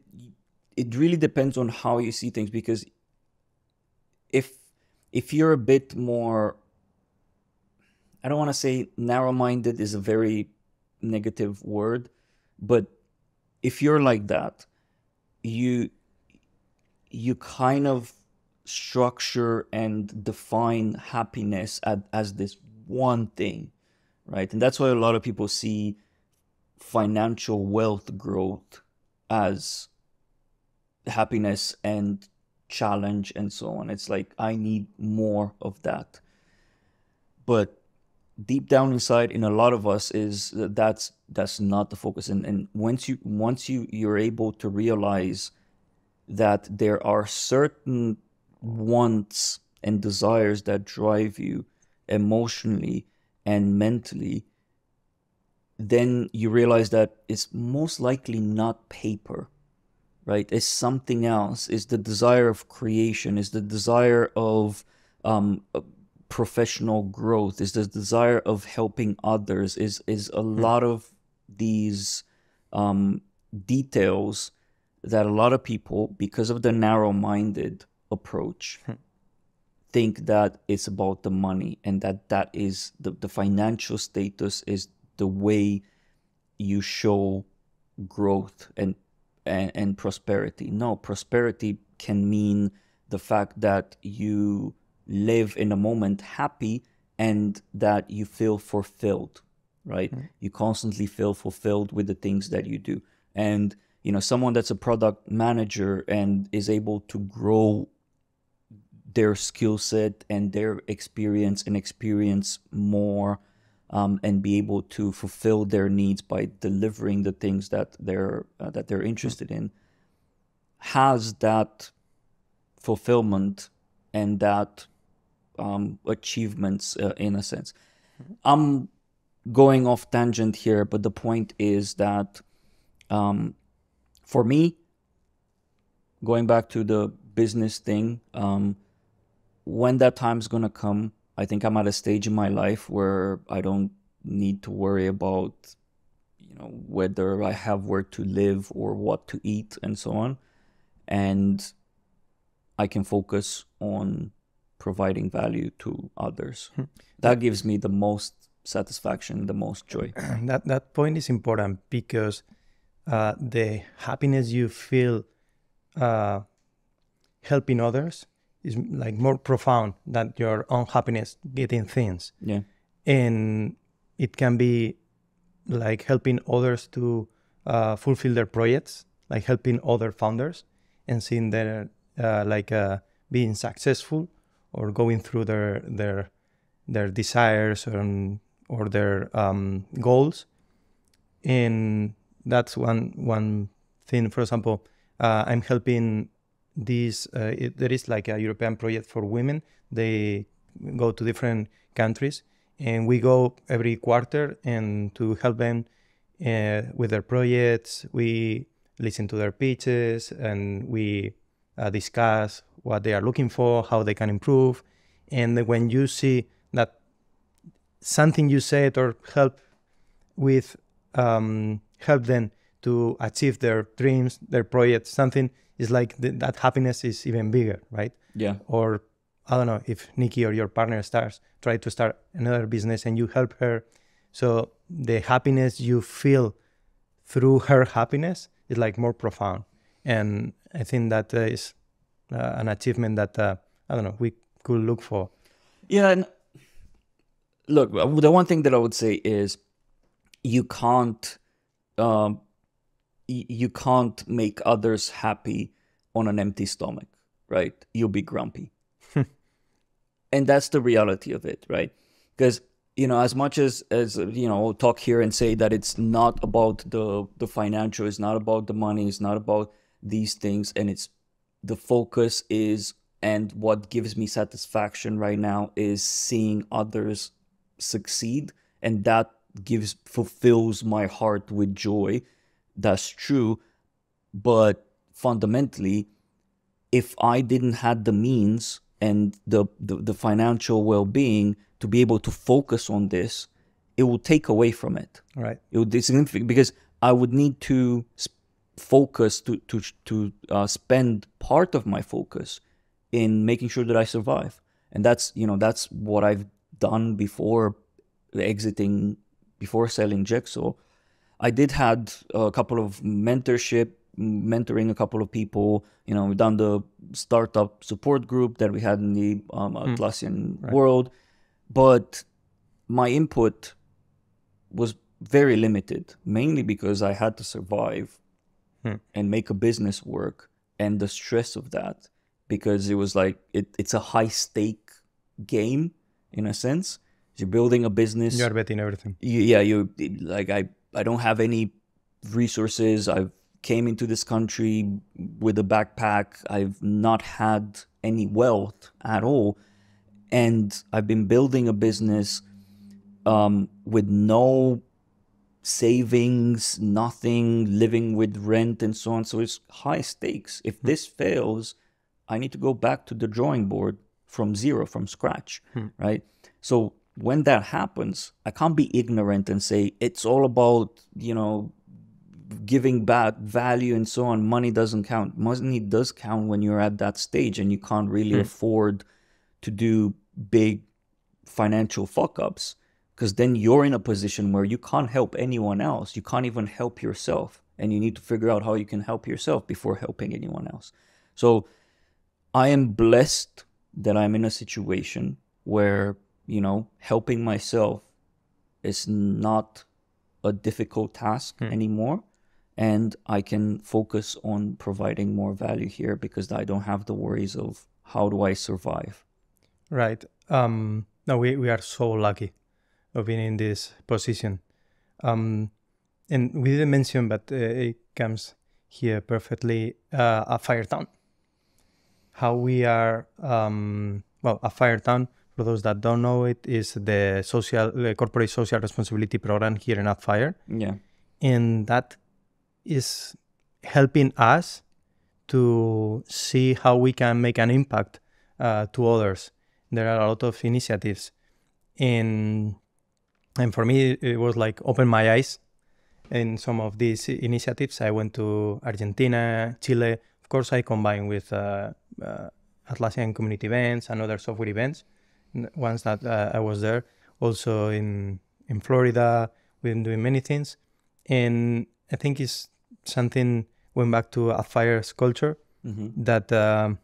it really depends on how you see things because if if you're a bit more i don't want to say narrow-minded is a very negative word but if you're like that you you kind of structure and define happiness as, as this one thing right? And that's why a lot of people see financial wealth growth as happiness and challenge and so on. It's like I need more of that. But deep down inside in a lot of us is that that's that's not the focus and, and once you once you you're able to realize that there are certain wants and desires that drive you emotionally and mentally then you realize that it's most likely not paper right? Is something else. Is the desire of creation. Is the desire of um, uh, professional growth. Is the desire of helping others. Is is a lot of these um, details that a lot of people because of the narrow-minded approach think that it's about the money and that that is the, the financial status is the way you show growth and, and and prosperity. No prosperity can mean the fact that you live in a moment happy and that you feel fulfilled right? Mm-hmm. You constantly feel fulfilled with the things that you do. And you know someone that's a product manager and is able to grow their skill set and their experience and experience more um, and be able to fulfill their needs by delivering the things that they're uh, that they're interested in has that fulfillment and that um, achievements uh, in a sense. I'm going off tangent here, but the point is that um, for me, going back to the business thing, um, when that time's gonna come, I think I'm at a stage in my life where I don't need to worry about, you know, whether I have where to live or what to eat and so on, and I can focus on providing value to others. that gives me the most satisfaction, the most joy. that that point is important because uh, the happiness you feel uh, helping others is like more profound than your own happiness getting things Yeah. and it can be like helping others to uh, fulfill their projects like helping other founders and seeing their uh, like uh, being successful or going through their their their desires or, or their um, goals and that's one one thing for example uh, i'm helping this uh, it, there is like a european project for women. They go to different countries and we go every quarter and to help them uh, with their projects. We listen to their pitches and we uh, discuss what they are looking for how they can improve. And when you see that something you said or help with um, help them to achieve their dreams, their projects, something is like th- that happiness is even bigger, right? Yeah. Or I don't know if Nikki or your partner starts try to start another business and you help her, so the happiness you feel through her happiness is like more profound, and I think that uh, is uh, an achievement that uh, I don't know we could look for. Yeah, and look, the one thing that I would say is you can't um you can't make others happy on an empty stomach, right? You'll be grumpy. and that's the reality of it, right? Because you know, as much as as you know, talk here and say that it's not about the the financial, it's not about the money, it's not about these things, and it's the focus is and what gives me satisfaction right now is seeing others succeed and that gives fulfills my heart with joy that's true but fundamentally if i didn't had the means and the, the, the financial well-being to be able to focus on this it will take away from it Right. it would be significant because I would need to focus to to to uh, spend part of my focus in making sure that I survive, and that's you know that's what I've done before exiting before selling Jexo. I did had a couple of mentorship, mentoring a couple of people. You know, we've done the startup support group that we had in the um, Atlassian world, but my input was very limited, mainly because I had to survive and make a business work and the stress of that because it was like it, it's a high stake game in a sense. You're building a business You are betting everything. you, yeah you like i i don't have any resources. I've came into this country with a backpack. I've not had any wealth at all. And i've been building a business um, with no savings nothing living with rent and so on. So it's high stakes. If this fails i need to go back to the drawing board from zero from scratch right? So when that happens i can't be ignorant and say it's all about you know giving back value and so on. Money doesn't count. Money does count when you're at that stage and you can't really hmm. afford to do big financial fuck ups because then you're in a position where you can't help anyone else. You can't even help yourself and you need to figure out how you can help yourself before helping anyone else. So i am blessed that i'm in a situation where you know helping myself is not a difficult task anymore and i can focus on providing more value here because i don't have the worries of how do i survive Right. Um, no, we, we are so lucky of being in this position. Um, and we didn't mention, but uh, it comes here perfectly, uh, Appfire Town. How we are, um, well, Appfire Town, for those that don't know it, is the social, the corporate social responsibility program here in Appfire. yeah and that is helping us to see how we can make an impact uh, to others. There are a lot of initiatives, and and for me it was like open my eyes in some of these initiatives. I went to Argentina, Chile. Of course, I combine with uh, uh, Atlassian community events and other software events. Once that uh, I was there, also in in Florida, we've been doing many things, and I think it's something went back to Appfire's culture that um,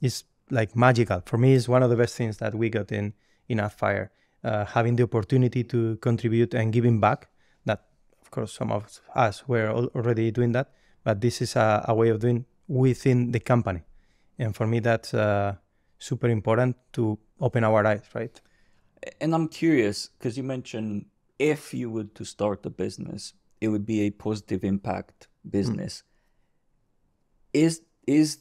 is like magical. For me, it's one of the best things that we got in in Fire. Uh, having the opportunity to contribute and giving back. That, of course, some of us were already doing that, but this is a, a way of doing within the company, and for me, that's uh, super important to open our eyes. Right? and i'm curious because you mentioned if you were to start a business it would be a positive impact business is is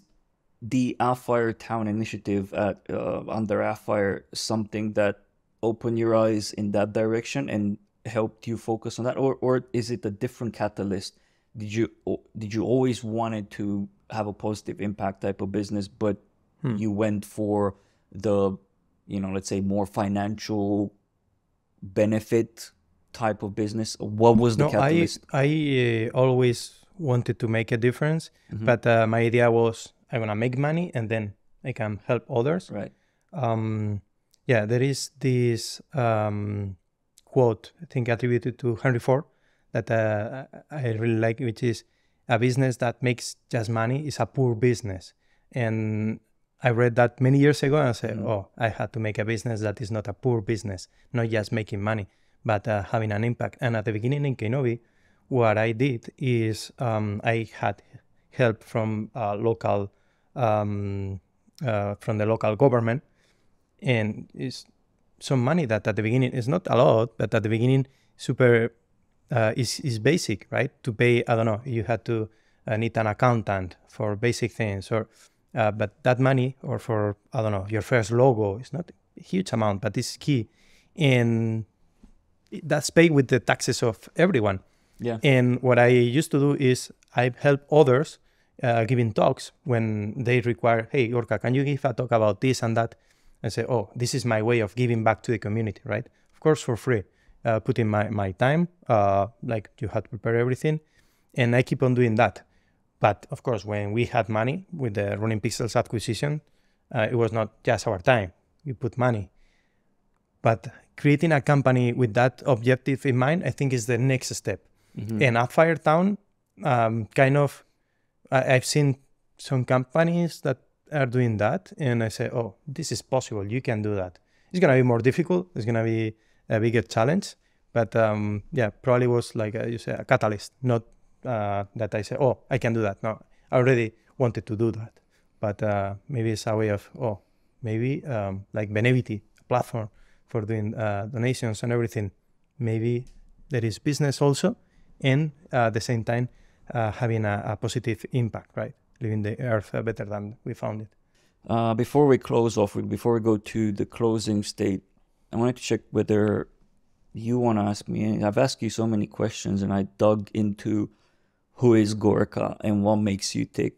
the Appfire Town initiative at uh, under Appfire something that opened your eyes in that direction and helped you focus on that, or or is it a different catalyst? Did you did you always wanted to have a positive impact type of business, but you went for the you know let's say more financial benefit type of business? What was the No, I catalyst? I uh, always wanted to make a difference, but uh, my idea was I wanna make money and then I can help others. right. um, yeah, there is this um, quote, I think attributed to Henry Ford, that uh, I really like, which is a business that makes just money is a poor business. And I read that many years ago and I said, oh, I had to make a business that is not a poor business, not just making money, but uh, having an impact. And at the beginning in Kenobi, what I did is um, I had help from uh, local, um, uh, from the local government and it's some money that at the beginning is not a lot, but at the beginning super uh, is is basic, right? To pay, I don't know, you had to uh, need an accountant for basic things, or Uh, but that money, or for I don't know, your first logo, is not a huge amount, but it's key, and that's paid with the taxes of everyone. Yeah. And what I used to do is I help others uh, giving talks when they require, hey, Gorka, can you give a talk about this and that? And say, oh, this is my way of giving back to the community, right? Of course, for free. Uh, put in my, my time, uh, like you had to prepare everything. And I keep on doing that. But of course, when we had money with the Ronin Pixels acquisition, uh, it was not just our time. We put money. But creating a company with that objective in mind, I think is the next step. Mhm. And Appfire Town, um, kind of, I, I've seen some companies that are doing that, and I say, oh, this is possible. You can do that. It's gonna be more difficult. It's gonna be a bigger challenge, but um, yeah, probably was like a, you say a catalyst, not uh, that I say, oh, I can do that. No, I already wanted to do that, but uh, maybe it's a way of, oh, maybe um, like Benevity, a platform for doing uh, donations and everything. Maybe there is business also, and uh, at the same time uh, having a, a positive impact, right? Leaving the earth uh, better than we found it. Before we close off, before we go to the closing state, I wanted to check whether you want to ask me. I've asked you so many questions, and I dug into who is Gorka and what makes you tick.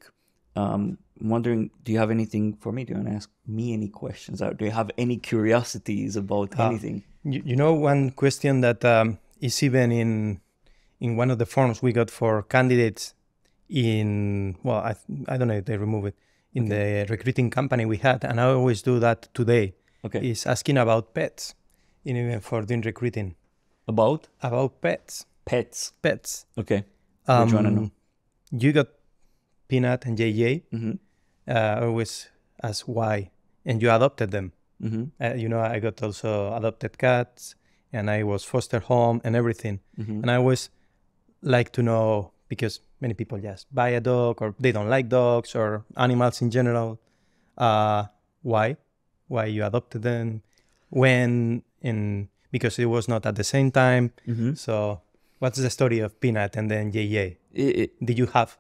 Um, I'm wondering, do you have anything for me? Do you want to ask me any questions? Or do you have any curiosities about Uh, anything? You, you know, one question that um, is even in in one of the forms we got for candidates in well, I I don't know if they remove it in the recruiting company we had, and I always do that today. Okay. Is asking about pets, in even for doing recruiting About about pets, pets. pets. Okay. Do you wanna know? Um, You got Peanut and JJ. Mm-hmm. Uh, I always ask why, and you adopted them. Mm-hmm. Uh, you know, I got also adopted cats, and I was foster home and everything. Mm-hmm. And I always like to know because many people just buy a dog or they don't like dogs or animals in general. Uh, why? Why you adopted them? When? And because it was not at the same time. Mm-hmm. So, what's the story of Peanut and then JJ? It, Did you have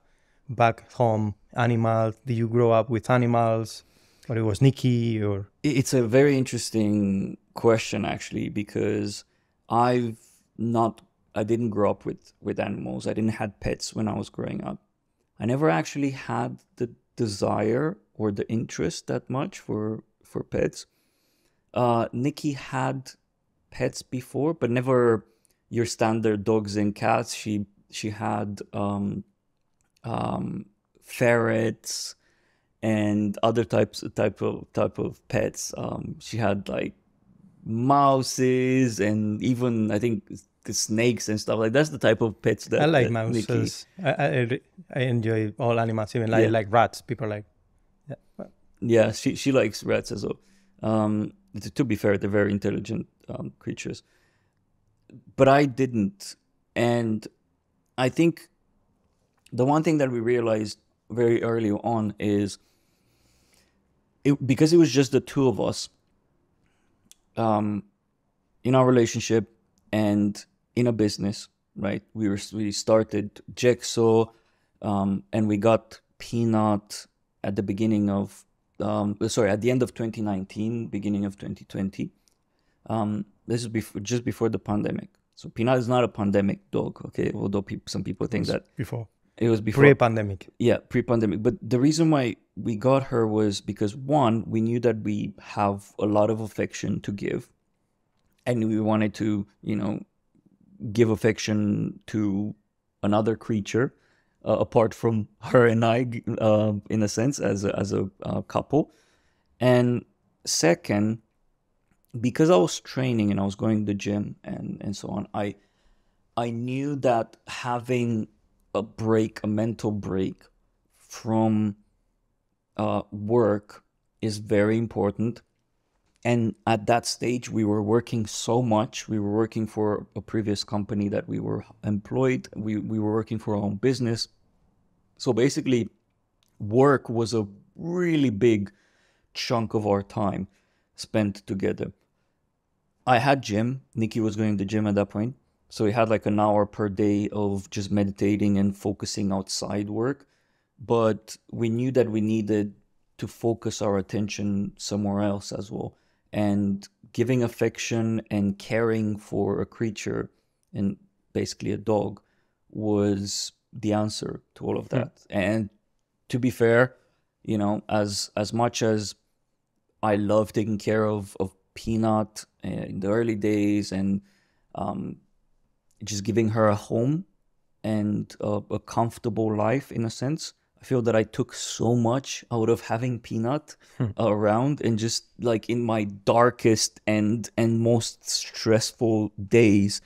back home animals? Did you grow up with animals? Or it was Nikki or It's a very interesting question actually because I've not I didn't grow up with with animals. I didn't had pets when I was growing up. I never actually had the desire or the interest that much for for pets. Uh Nikki had pets before, but never your standard dogs and cats. She she had um um ferrets and other types type of type of pets. Um, she had like mouses and even I think the snakes and stuff like that's the type of pets that I like that mouses. I, I I I enjoy all animals, even like Yeah. like rats. People like yeah. Yeah, she she likes rats as well. Um, to, to be fair, they're very intelligent um, creatures, but I didn't, and I think the one thing that we realized very early on is it because it was just the two of us um, in our relationship and in a business, right? We were we started Jigsaw, um, and we got Peanut at the beginning of um, sorry at the end of 2019, beginning of 2020. Um, this is before just before the pandemic. So Peanut is not a pandemic dog, okay? Although peop some people think that before it was before pre-pandemic. yeah, pre-pandemic. But the reason why we got her was because one, we knew that we have a lot of affection to give, and we wanted to, you know, give affection to another creature uh, apart from her and I, uh, in a sense, as a, as a uh, couple. And second, because I was training and I was going to the gym and and so on, I I knew that having a break, a mental break from uh, work is very important. And at that stage, we were working so much. We were working for a previous company that we were employed. We, we were working for our own business. So basically, work was a really big chunk of our time spent together. I had gym. Nikki was going to the gym at that point. So we had like an hour per day of just meditating and focusing outside work. But we knew that we needed to focus our attention somewhere else as well. And giving affection and caring for a creature, and basically a dog, was the answer to all of hmm. that. And to be fair, you know, as as much as I love taking care of of Peanut uh, in the early days and um, just giving her a home and a, a comfortable life in a sense. I feel that I took so much out of having Peanut around and just like in my darkest and and most stressful days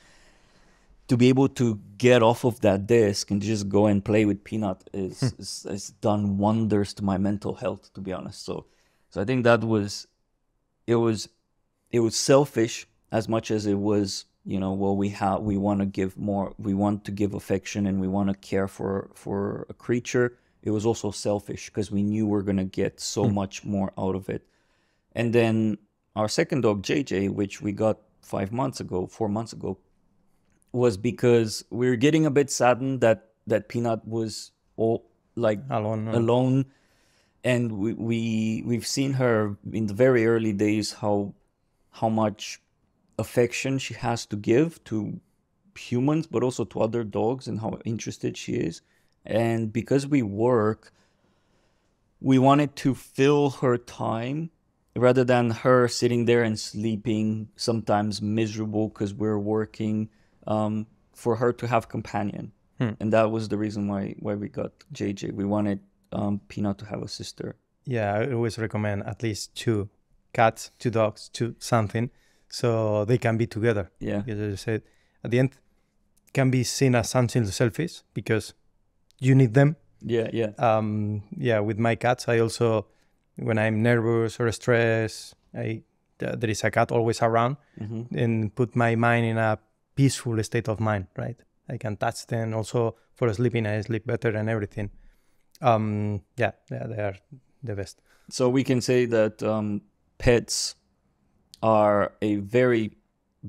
to be able to get off of that desk and just go and play with Peanut is, is has done wonders to my mental health to be honest. So so I think that was it was it was selfish as much as it was you know well we have we want to give more we want to give affection and we want to care for for a creature. It was also selfish because we knew we are going to get so hmm. much more out of it. And then our second dog jj which we got five months ago four months ago was because we were getting a bit saddened that that peanut was all like Alone. alone. And we, we we've seen her in the very early days how how much affection she has to give to humans but also to other dogs and how interested she is. And because we work we wanted to fill her time rather than her sitting there and sleeping sometimes miserable because we're working um, for her to have companion. And that was the reason why why we got jj we wanted um, peanut to have a sister. Yeah, I always recommend at least two cats, two dogs, two something, so they can be together. yeah as you said, at the end, can be seen as something selfish because you need them. yeah yeah Um, yeah, with my cats, I also, when I'm nervous or stressed, I th- there is a cat always around hmm and put my mind in a peaceful state of mind. Right, I can touch them. Also for sleeping, I sleep better and everything. Um, yeah, yeah, they are the best. So we can say that um, pets are a very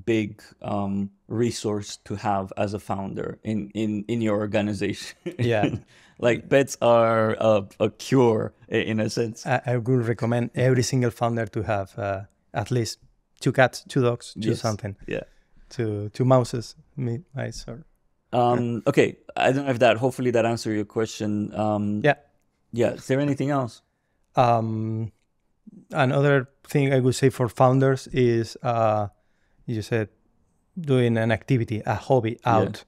big um, resource to have as a founder in in in your organization. Yeah. like pets are a, a cure in a sense. I, I would recommend every single founder to have uh, at least two cats, two dogs, two Yes. something, Yeah. two two mouses, me, mice, or Um, okay. I don't know if that. Hopefully that answered your question. Um, yeah. Yeah. Is there anything else? Um, another thing I would say for founders is, uh, you said, doing an activity, a hobby Yeah. out.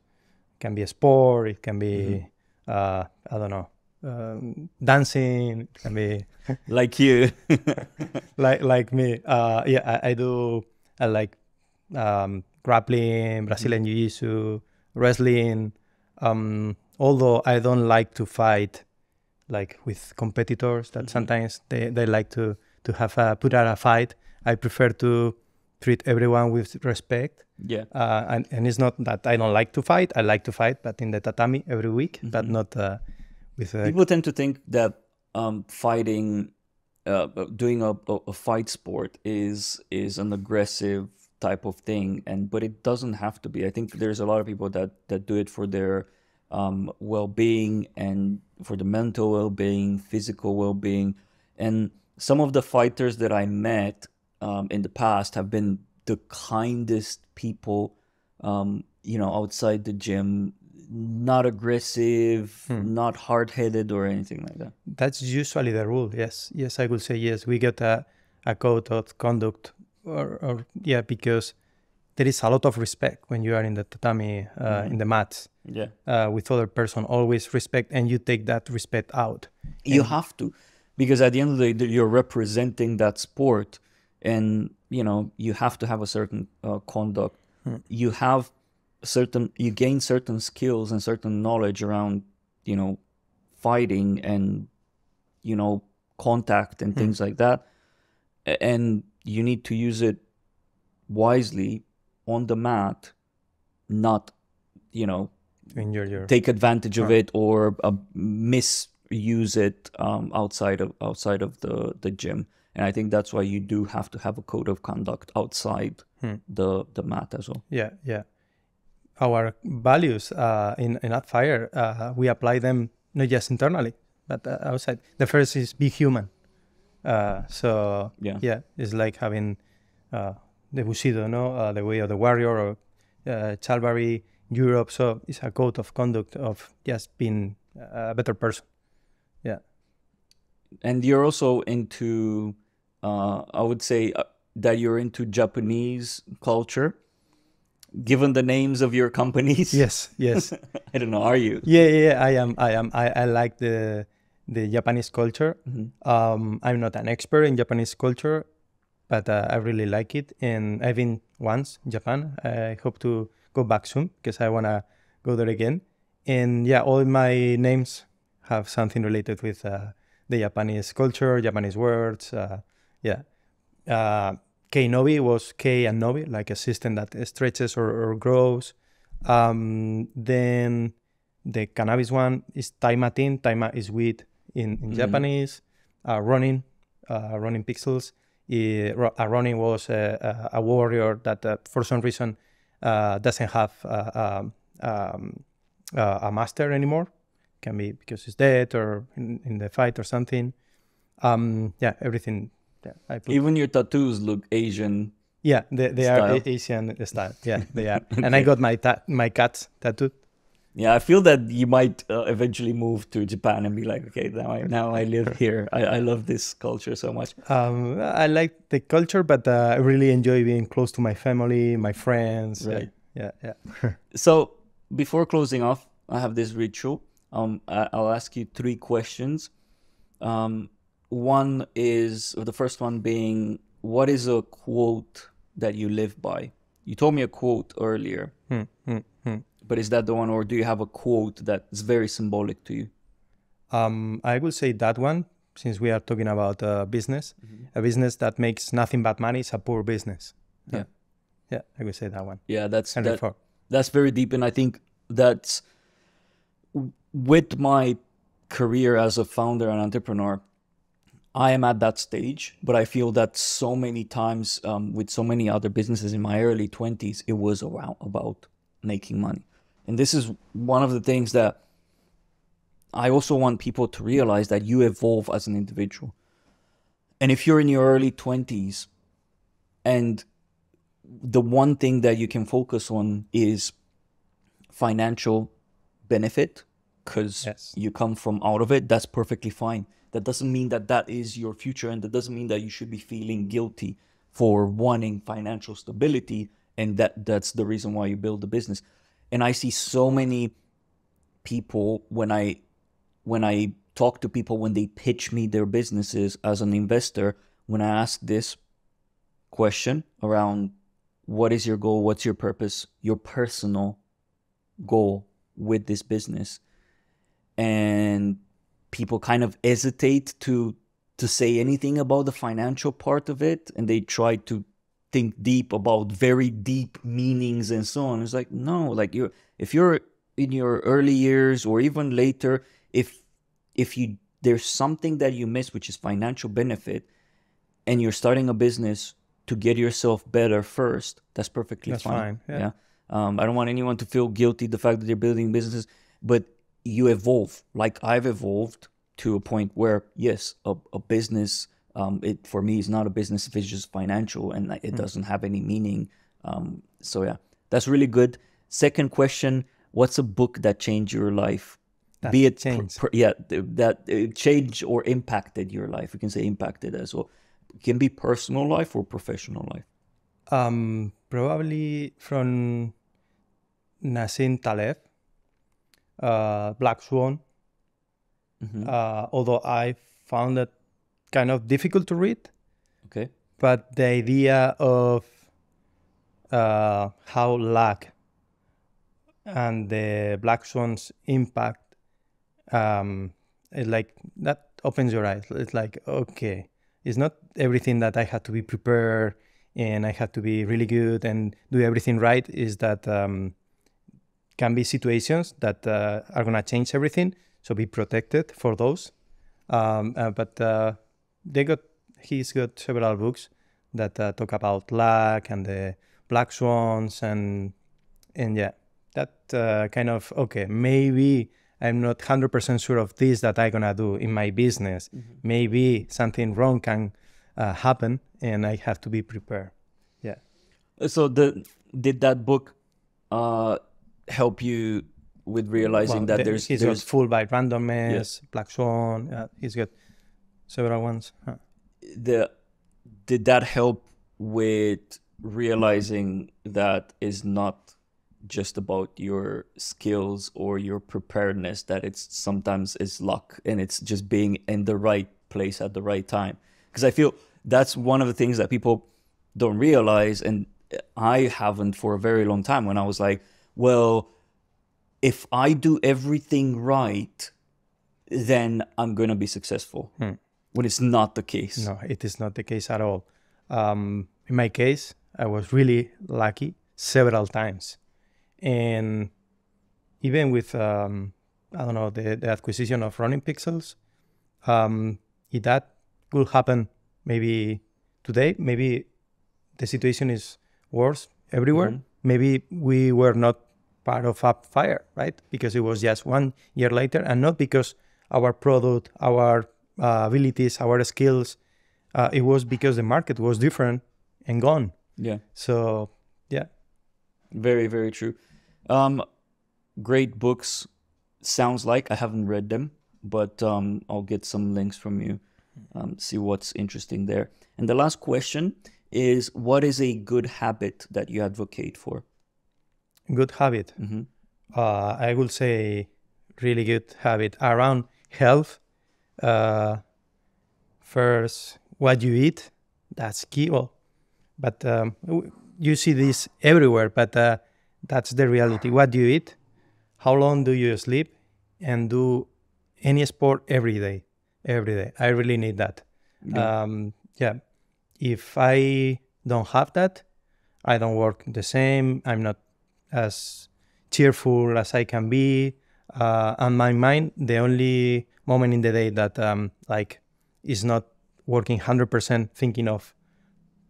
can be a sport. It can be, Mm-hmm. uh, I don't know, um, dancing. It can be Like you. like like me. Uh, yeah, I, I do. I like um, grappling, Brazilian jiu-jitsu, wrestling. Um, although I don't like to fight, like with competitors, that sometimes they, they like to to have a put out a fight. I prefer to treat everyone with respect. yeah. Uh, and, and it's not that I don't like to fight. I like to fight, but in the tatami every week, but not uh, with a People tend to think that um, fighting, uh, doing a, a, a fight sport is is an aggressive type of thing, and but it doesn't have to be. I think there's a lot of people that that do it for their um, well-being and for the mental well-being, physical well-being, and some of the fighters that I met um, in the past have been the kindest people um, you know, outside the gym, not aggressive, not hard headed or anything like that. That's usually the rule. Yes, yes, I would say yes. We get a, a code of conduct, or, or yeah, because there is a lot of respect when you are in the tatami, uh, in the mats, Yeah. uh, with other person. Always respect, and you take that respect out. You have to, because at the end of the day, you're representing that sport, and you know you have to have a certain uh, conduct. You have certain, you gain certain skills and certain knowledge around, you know, fighting and you know contact and things like that, and you need to use it wisely on the mat, not, you know, enjoy your take advantage of it or uh, misuse it um, outside of outside of the the gym. And I think that's why you do have to have a code of conduct outside the the mat as well. yeah, yeah. Our values uh, in in Fire, uh, we apply them not just internally, but uh, outside. The first is be human. Uh, so Yeah. yeah, it's like having uh, the Bushido, no, uh, the way of the warrior, or uh, Chalbari, Europe. So it's a code of conduct of just being a better person. And you're also into uh, i would say uh, that you're into japanese culture given the names of your companies Yes, yes, i don't know are you yeah, yeah. I am, I am. I, I like the the Japanese culture. Mhm. Um, I'm not an expert in Japanese culture, but uh, I really like it, and I've been once in Japan. I hope to go back soon because I wanna go there again. And yeah, all my names have something related with uh, the Japanese culture, Japanese words. Uh, yeah, uh, K Novi was K and Novi, like a system that stretches or, or grows. Um, then the cannabis one is Taimatin. Taima is weed in, in Mhm. Japanese. Uh, Ronin, uh, Ronin Pixels. Eh, uh, ronin was a, a, a warrior that uh, for some reason uh, doesn't have uh, um, um, uh, a master anymore. Can be because he's dead or in, in the fight or something. Um, yeah, everything. Yeah, I put, even your tattoos look asian yeah, they, they are Style. A- Asian style. Yeah, they are. And I got my ta- my cats tattooed. yeah i feel that you might uh, eventually move to japan and be like okay now i now i live here i, I love this culture so much Um, I like the culture, but uh, I really enjoy being close to my family, my friends. Yeah, Right. Yeah, yeah. So before closing off, I have this ritual. Um, I'll ask you three questions. Um, one is the first one being, what is a quote that you live by? You told me a quote earlier, Hmm, hmm, hmm. but is that the one, or do you have a quote that's very symbolic to you? Um, I will say that one since we are talking about uh, business. A business that makes nothing but money is a poor business. Yeah. Yeah, I will say that one. Yeah, that's that, that's very deep and i think that's with my career as a founder and entrepreneur i am at that stage but i feel that so many times um, with so many other businesses in my early 20s it was around about making money. And this is one of the things that i also want people to realize that you evolve as an individual. And if you're in your early 20s and the one thing that you can focus on is financial benefit because Yes. you come from out of it that's perfectly fine. That doesn't mean that that is your future and that doesn't mean that you should be feeling guilty for wanting financial stability and that that's the reason why you build the business. And i see so many people when i when i talk to people when they pitch me their businesses as an investor when i ask this question around what is your goal? What's your purpose? Your personal goal with this business and people kind of hesitate to to say anything about the financial part of it and they try to think deep about very deep meanings and so on. It's like no like you're if you're in your early years or even later if if you there's something that you miss which is financial benefit and you're starting a business to get yourself better first that's perfectly That's fine, fine, yeah. um, i don't want anyone to feel guilty the fact that they're building businesses but you evolve like i've evolved to a point where yes a, a business um, it for me is not a business if it's just financial and it doesn't have any meaning. Um, so yeah that's really good. Second question what's a book that changed your life? That be it pr- yeah th- that uh, changed or impacted your life. We can say impacted as well. It can be personal life or professional life? Um, probably from Nassim Taleb, uh, Black Swan. Mhm. Uh, although I found it kind of difficult to read, okay but the idea of uh, how luck and the black swans impact um, is like that opens your eyes. It's like okay, it's not everything that I had to be prepared and I had to be really good and do everything right. Is that um, can be situations that uh, are gonna change everything. So be protected for those. Um, uh, but uh, they got he's got several books that uh, talk about luck and the black swans and and yeah that uh, kind of okay maybe I'm not 100% sure of this that I'm gonna do in my business. Maybe something wrong can uh, happen, and I have to be prepared. Yeah. So the did that book uh, help you with realizing Well, that the- there's he's there's got Fooled by Randomness, Black Swan. Yeah, he's got several ones. Huh. the did that help with realizing that is not just about your skills or your preparedness that it's sometimes it's luck and it's just being in the right place at the right time because i feel that's one of the things that people don't realize and i haven't for a very long time when i was like well if i do everything right then i'm going to be successful. When it's not the case. No, it is not the case at all. Um, in my case, I was really lucky several times, and even with um, I don't know the, the acquisition of Ronin Pixels, um, if that could happen maybe today, maybe the situation is worse everywhere. Maybe we were not part of Appfire, right? Because it was just one year later, and not because our product, our uh, abilities, our skills. Uh, it was because the market was different and gone. yeah So yeah, Very, very true. Um, great books. Sounds like I haven't read them, but um, I'll get some links from you. Um, see what's interesting there. And the last question is: What is a good habit that you advocate for? good habit. Mhm. Uh, I would say really good habit around health. Uh, first, what you eat, that's key. Well, but um, you see this everywhere. But uh, that's the reality. What do you eat? How long do you sleep? And do any sport every day. Every day. I really need that. Um, yeah. If I don't have that, I don't work the same. I'm not as cheerful as I can be. Uh, and my mind, the only moment in the day that um, like is not working 100% thinking of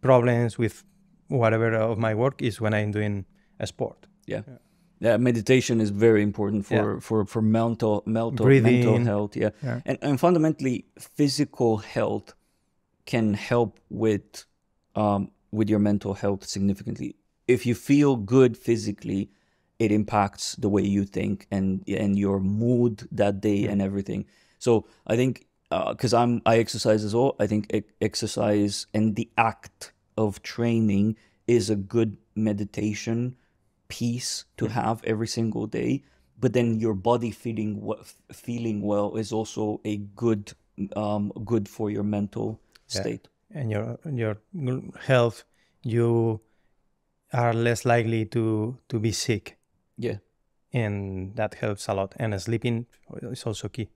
problems with whatever of my work is when I'm doing a sport. Yeah. Yeah, meditation is very important for for for mental mental mental health. Yeah. Yeah. and and fundamentally, physical health can help with um with your mental health significantly. If you feel good physically, it impacts the way you think and and your mood that day and everything. So I think because I'm I exercise as well. I think exercise and the act of training is a good meditation piece to have every single day. But then your body feeling feeling well is also a good um, good for your mental state. And your your health, you are less likely to to be sick, Yeah, and that helps a lot. And sleeping is also key.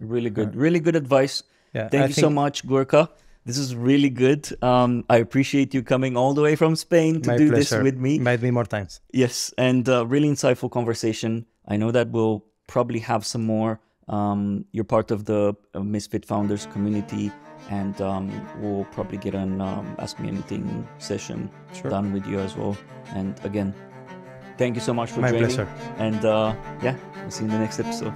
really good, really good advice. Yeah, Thank I you so much, Gorka. This is really good. Um, I appreciate you coming all the way from Spain to My do pleasure. this with me. Invite me more times. Yes, and uh, really insightful conversation. I know that we'll probably have some more. Um, you're part of the uh, Misfit Founders community, and um, we'll probably get an um, Ask Me Anything session Sure. done with you as well. And again, thank you so much for My joining. pleasure. And uh, yeah, we'll see you in the next episode.